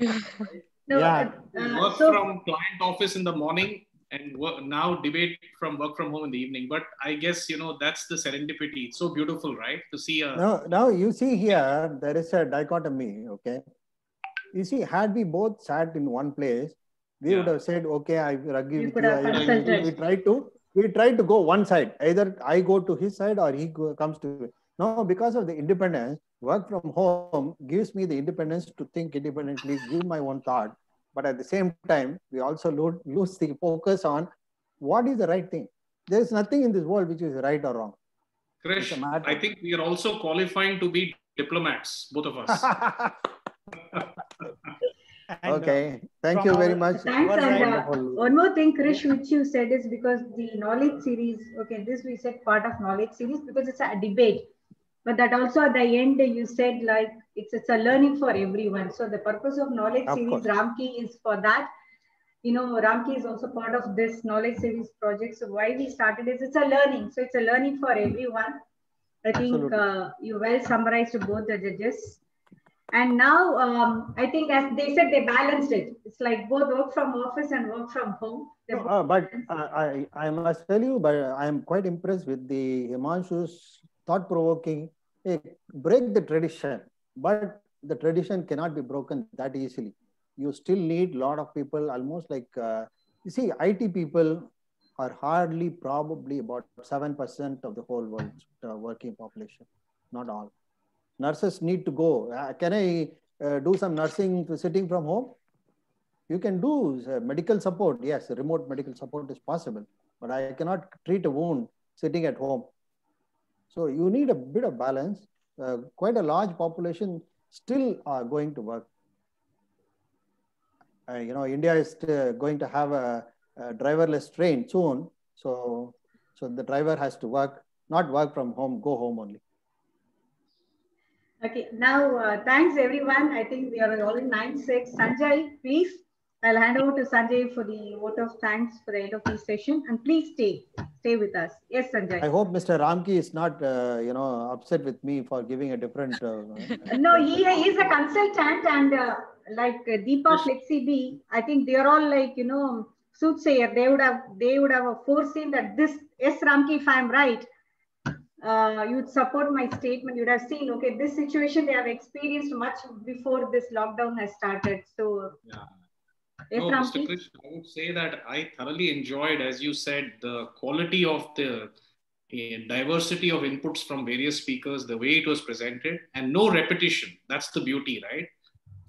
no, yeah. Uh, work so, from client office in the morning and work, now debate from work from home in the evening. But I guess you know that's the serendipity. It's so beautiful, right? To see a. No, now you see here there is a dichotomy. Okay you see, had we both sat in one place, we yeah. would have said, okay, I agree with you. I, we try to we try to go one side. Either I go to his side or he go, comes to no, because of the independence, work from home gives me the independence to think independently, give my own thought. But at the same time, we also lose, lose the focus on what is the right thing. There is nothing in this world which is right or wrong. Krish, I think we are also qualifying to be diplomats, both of us. And, okay, thank you very much. Thanks, and, uh, one more thing, Krish, which you said is because the knowledge series, okay, this we said part of knowledge series because it's a debate. But that also at the end you said like it's it's a learning for everyone. So the purpose of knowledge of series, course. Ramki is for that. You know, Ramki is also part of this knowledge series project. So why we started is it's a learning. So it's a learning for everyone. I think uh, you well summarized both the judges and now um, i think as they said they balanced it it's like both work from office and work from home uh, but uh, i i must tell you but i am quite impressed with the himanshu's thought provoking hey, break the tradition, but the tradition cannot be broken that easily. You still need a lot of people, almost like, uh, you see, IT people are hardly probably about 7% of the whole world uh, working population, not all. Nurses need to go. Uh, can I uh, do some nursing sitting from home? You can do uh, medical support. Yes, remote medical support is possible, but I cannot treat a wound sitting at home. So you need a bit of balance. Uh, quite a large population still are going to work. Uh, you know, India is uh, going to have a, a, driverless train soon. So, so the driver has to work, not work from home, go home only. Okay, now uh, thanks everyone. I think we are all in 9-6. Sanjay, please. I'll hand over to Sanjay for the vote of thanks for the end of this session. And please stay, stay with us. Yes, Sanjay. I hope Mr. Ramki is not, uh, you know, upset with me for giving a different. Uh, no, he, is a consultant and uh, like uh, Deepa FlexiB, I think they're all like, you know, soothsayer. They would have, they would have foreseen that this, yes, Ramki, if I'm right, uh, you'd support my statement. You'd have seen, okay, this situation they have experienced much before this lockdown has started. So, yeah. Yes, no, Mr. Krish, I would say that I thoroughly enjoyed, as you said, the quality of the uh, diversity of inputs from various speakers, the way it was presented, and no repetition. That's the beauty, right?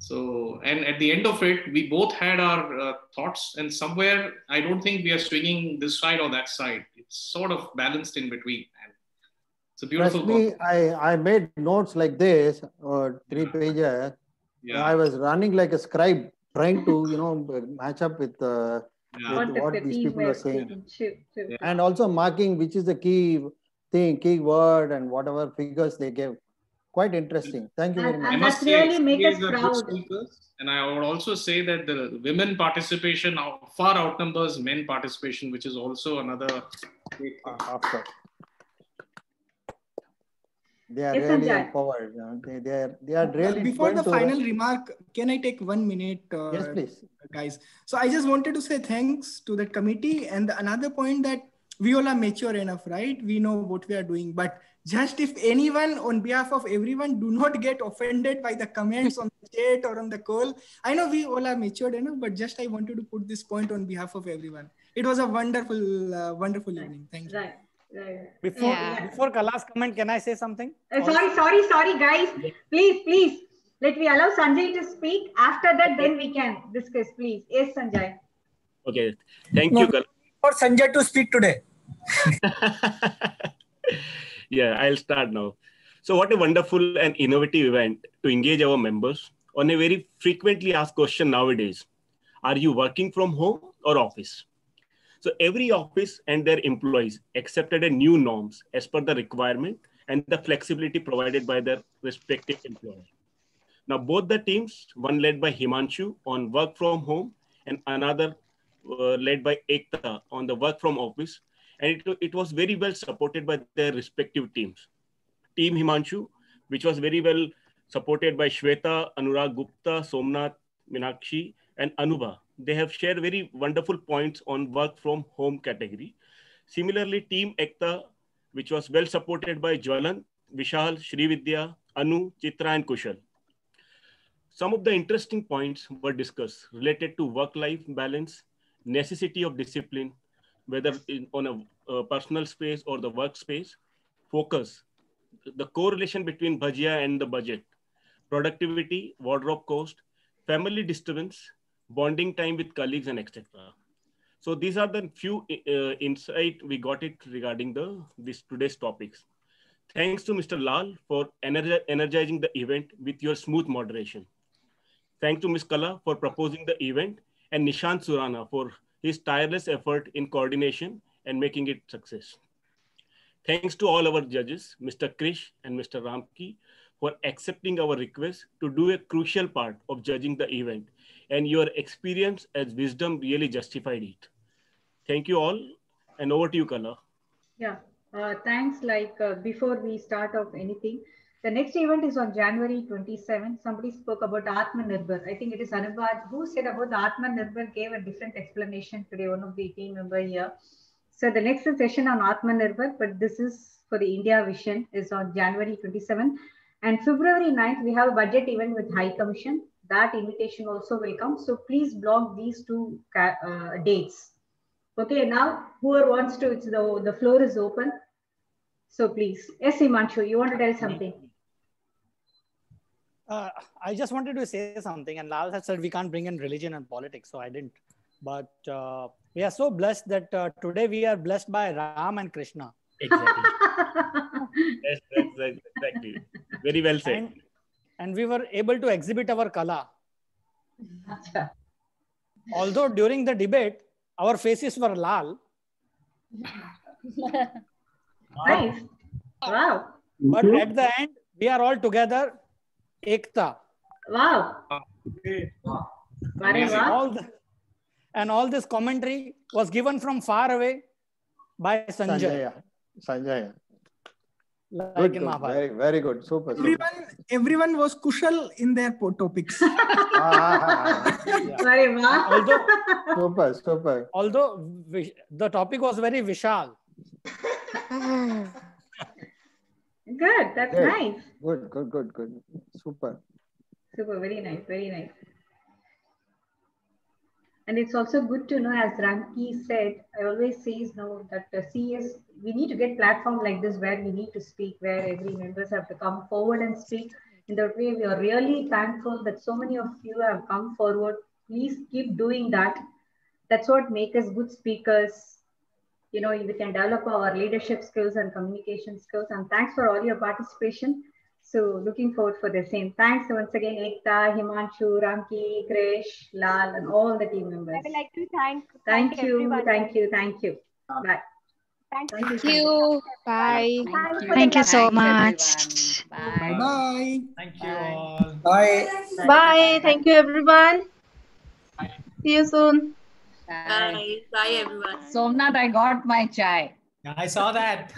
So, and at the end of it, we both had our uh, thoughts, and somewhere I don't think we are swinging this side or that side. It's sort of balanced in between. And it's a beautiful. Trust me, I, I made notes like this, or three yeah. pages. Yeah. I was running like a scribe trying to you know match up with, uh, yeah. with what these people are saying. yeah. and also marking which is the key thing key word and whatever figures they give quite interesting. Thank you very much and that's really make us proud. and i would also say that the women participation far outnumbers men participation which is also another uh, of course they are yes, really Sanjay. empowered. They, they are they are really. Before the final rush. remark, can I take one minute? Uh, yes, please, guys. So I just wanted to say thanks to that committee, and another point that we all are mature enough, right? We know what we are doing, but just if anyone on behalf of everyone do not get offended by the comments on the chat or on the call i know we all are matured enough but just i wanted to put this point on behalf of everyone it was a wonderful uh, wonderful evening thank you right. Before yeah. before Kala's comment, can I say something? Uh, sorry, sorry, sorry, guys. Please, please, let me allow Sanjay to speak. After that, then we can discuss, please. Yes, Sanjay. Okay, thank no, you. Kala. For Sanjay to speak today. yeah, I'll start now. So, what a wonderful and innovative event to engage our members on a very frequently asked question nowadays: Are you working from home or office? So every office and their employees accepted a new norms as per the requirement and the flexibility provided by their respective employer. Now both the teams, one led by Himanshu on work from home and another uh, led by Ekta on the work from office. And it, it was very well supported by their respective teams. Team Himanshu, which was very well supported by Shweta, Anurag Gupta, Somnath, Meenakshi, and Anubha, they have shared very wonderful points on work from home category. Similarly, Team Ekta, which was well supported by Jwalant, Vishal, Srividya, Anu, Chitra, and Kushal. Some of the interesting points were discussed related to work-life balance, necessity of discipline, whether in, on a, a personal space or the workspace, focus, the correlation between bhajia and the budget, productivity, wardrobe cost, family disturbance, bonding time with colleagues and etc. So these are the few uh, insight we got it regarding the this today's topics. Thanks to Mr. Lal for energi energizing the event with your smooth moderation. Thanks to Ms. Kala for proposing the event and Nishant Surana for his tireless effort in coordination and making it success. Thanks to all our judges, Mr. Krish and Mr. Ramki, for accepting our request to do a crucial part of judging the event and your experience as wisdom really justified it. Thank you all, and over to you, Kala. Yeah, uh, thanks. Like uh, before we start off anything, the next event is on January 27. Somebody spoke about Atmanirbhar. I think it is Anubhav who said about Atmanirbhar gave a different explanation today, one of the team member here. So the next session on Atmanirbhar, but this is for the India Vision is on January 27. And February 9th, we have a budget event with High Commission. That invitation also will come. So please block these two uh, dates. Okay, now whoever wants to, it's the, the floor is open. So please, yes, Himanshu, you want to tell something? Uh, I just wanted to say something, and Lal has said we can't bring in religion and politics, so I didn't. But uh, we are so blessed that uh, today we are blessed by Ram and Krishna. Exactly. yes, exactly. exactly. Very well said. And, and we were able to exhibit our kala. Although during the debate, our faces were lal. nice. Wow. But at the end, we are all together, ekta. Wow. Okay. And all, the, and all this commentary was given from far away by Sanjay. Sanjay. Sanjay. Like good, in good. Very, very good. Super. super. Everyone, everyone was kushal in their po- topics. Ah, ah, ah, although, super, super. although the topic was very vishal. Good. That's Good. nice. Good, good, good, good. Super. Super. Very nice. Very nice. And it's also good to know, as Ramki said, I always say is now that uh, the CS, we need to get platform like this where we need to speak, where every members have to come forward and speak. In that way, we are really thankful that so many of you have come forward. Please keep doing that. That's what makes us good speakers. You know, we can develop our leadership skills and communication skills. And thanks for all your participation. So looking forward for the same. Thanks once again, Ekta, Himanshu, Ramki, Krish, Lal, and all the team members. I would like to thank. Thank you, everyone. thank you, thank you. Uh, Bye. Thank, Thank you. Bye. Thank you so much. Bye bye. Thank you all. Bye. Bye. Thank you, everyone. See you soon. Bye. Bye, everyone. Somnath, I got my chai. I saw that.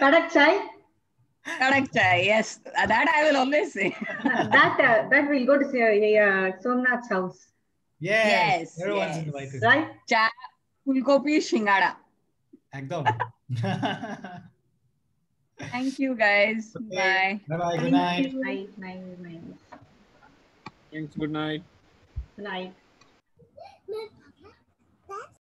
Kadak chai? Kadak chai, yes. That I will always say. that uh, that will go to uh, uh, Somnath's house. Yes. Yes, Everyone's yes. invited. Right? Chai, fulgopi, shingada. Ekdom. Thank you, guys. Bye. Bye bye. Good Thank night. you. Night, night, night. Thanks. Good night. Good night.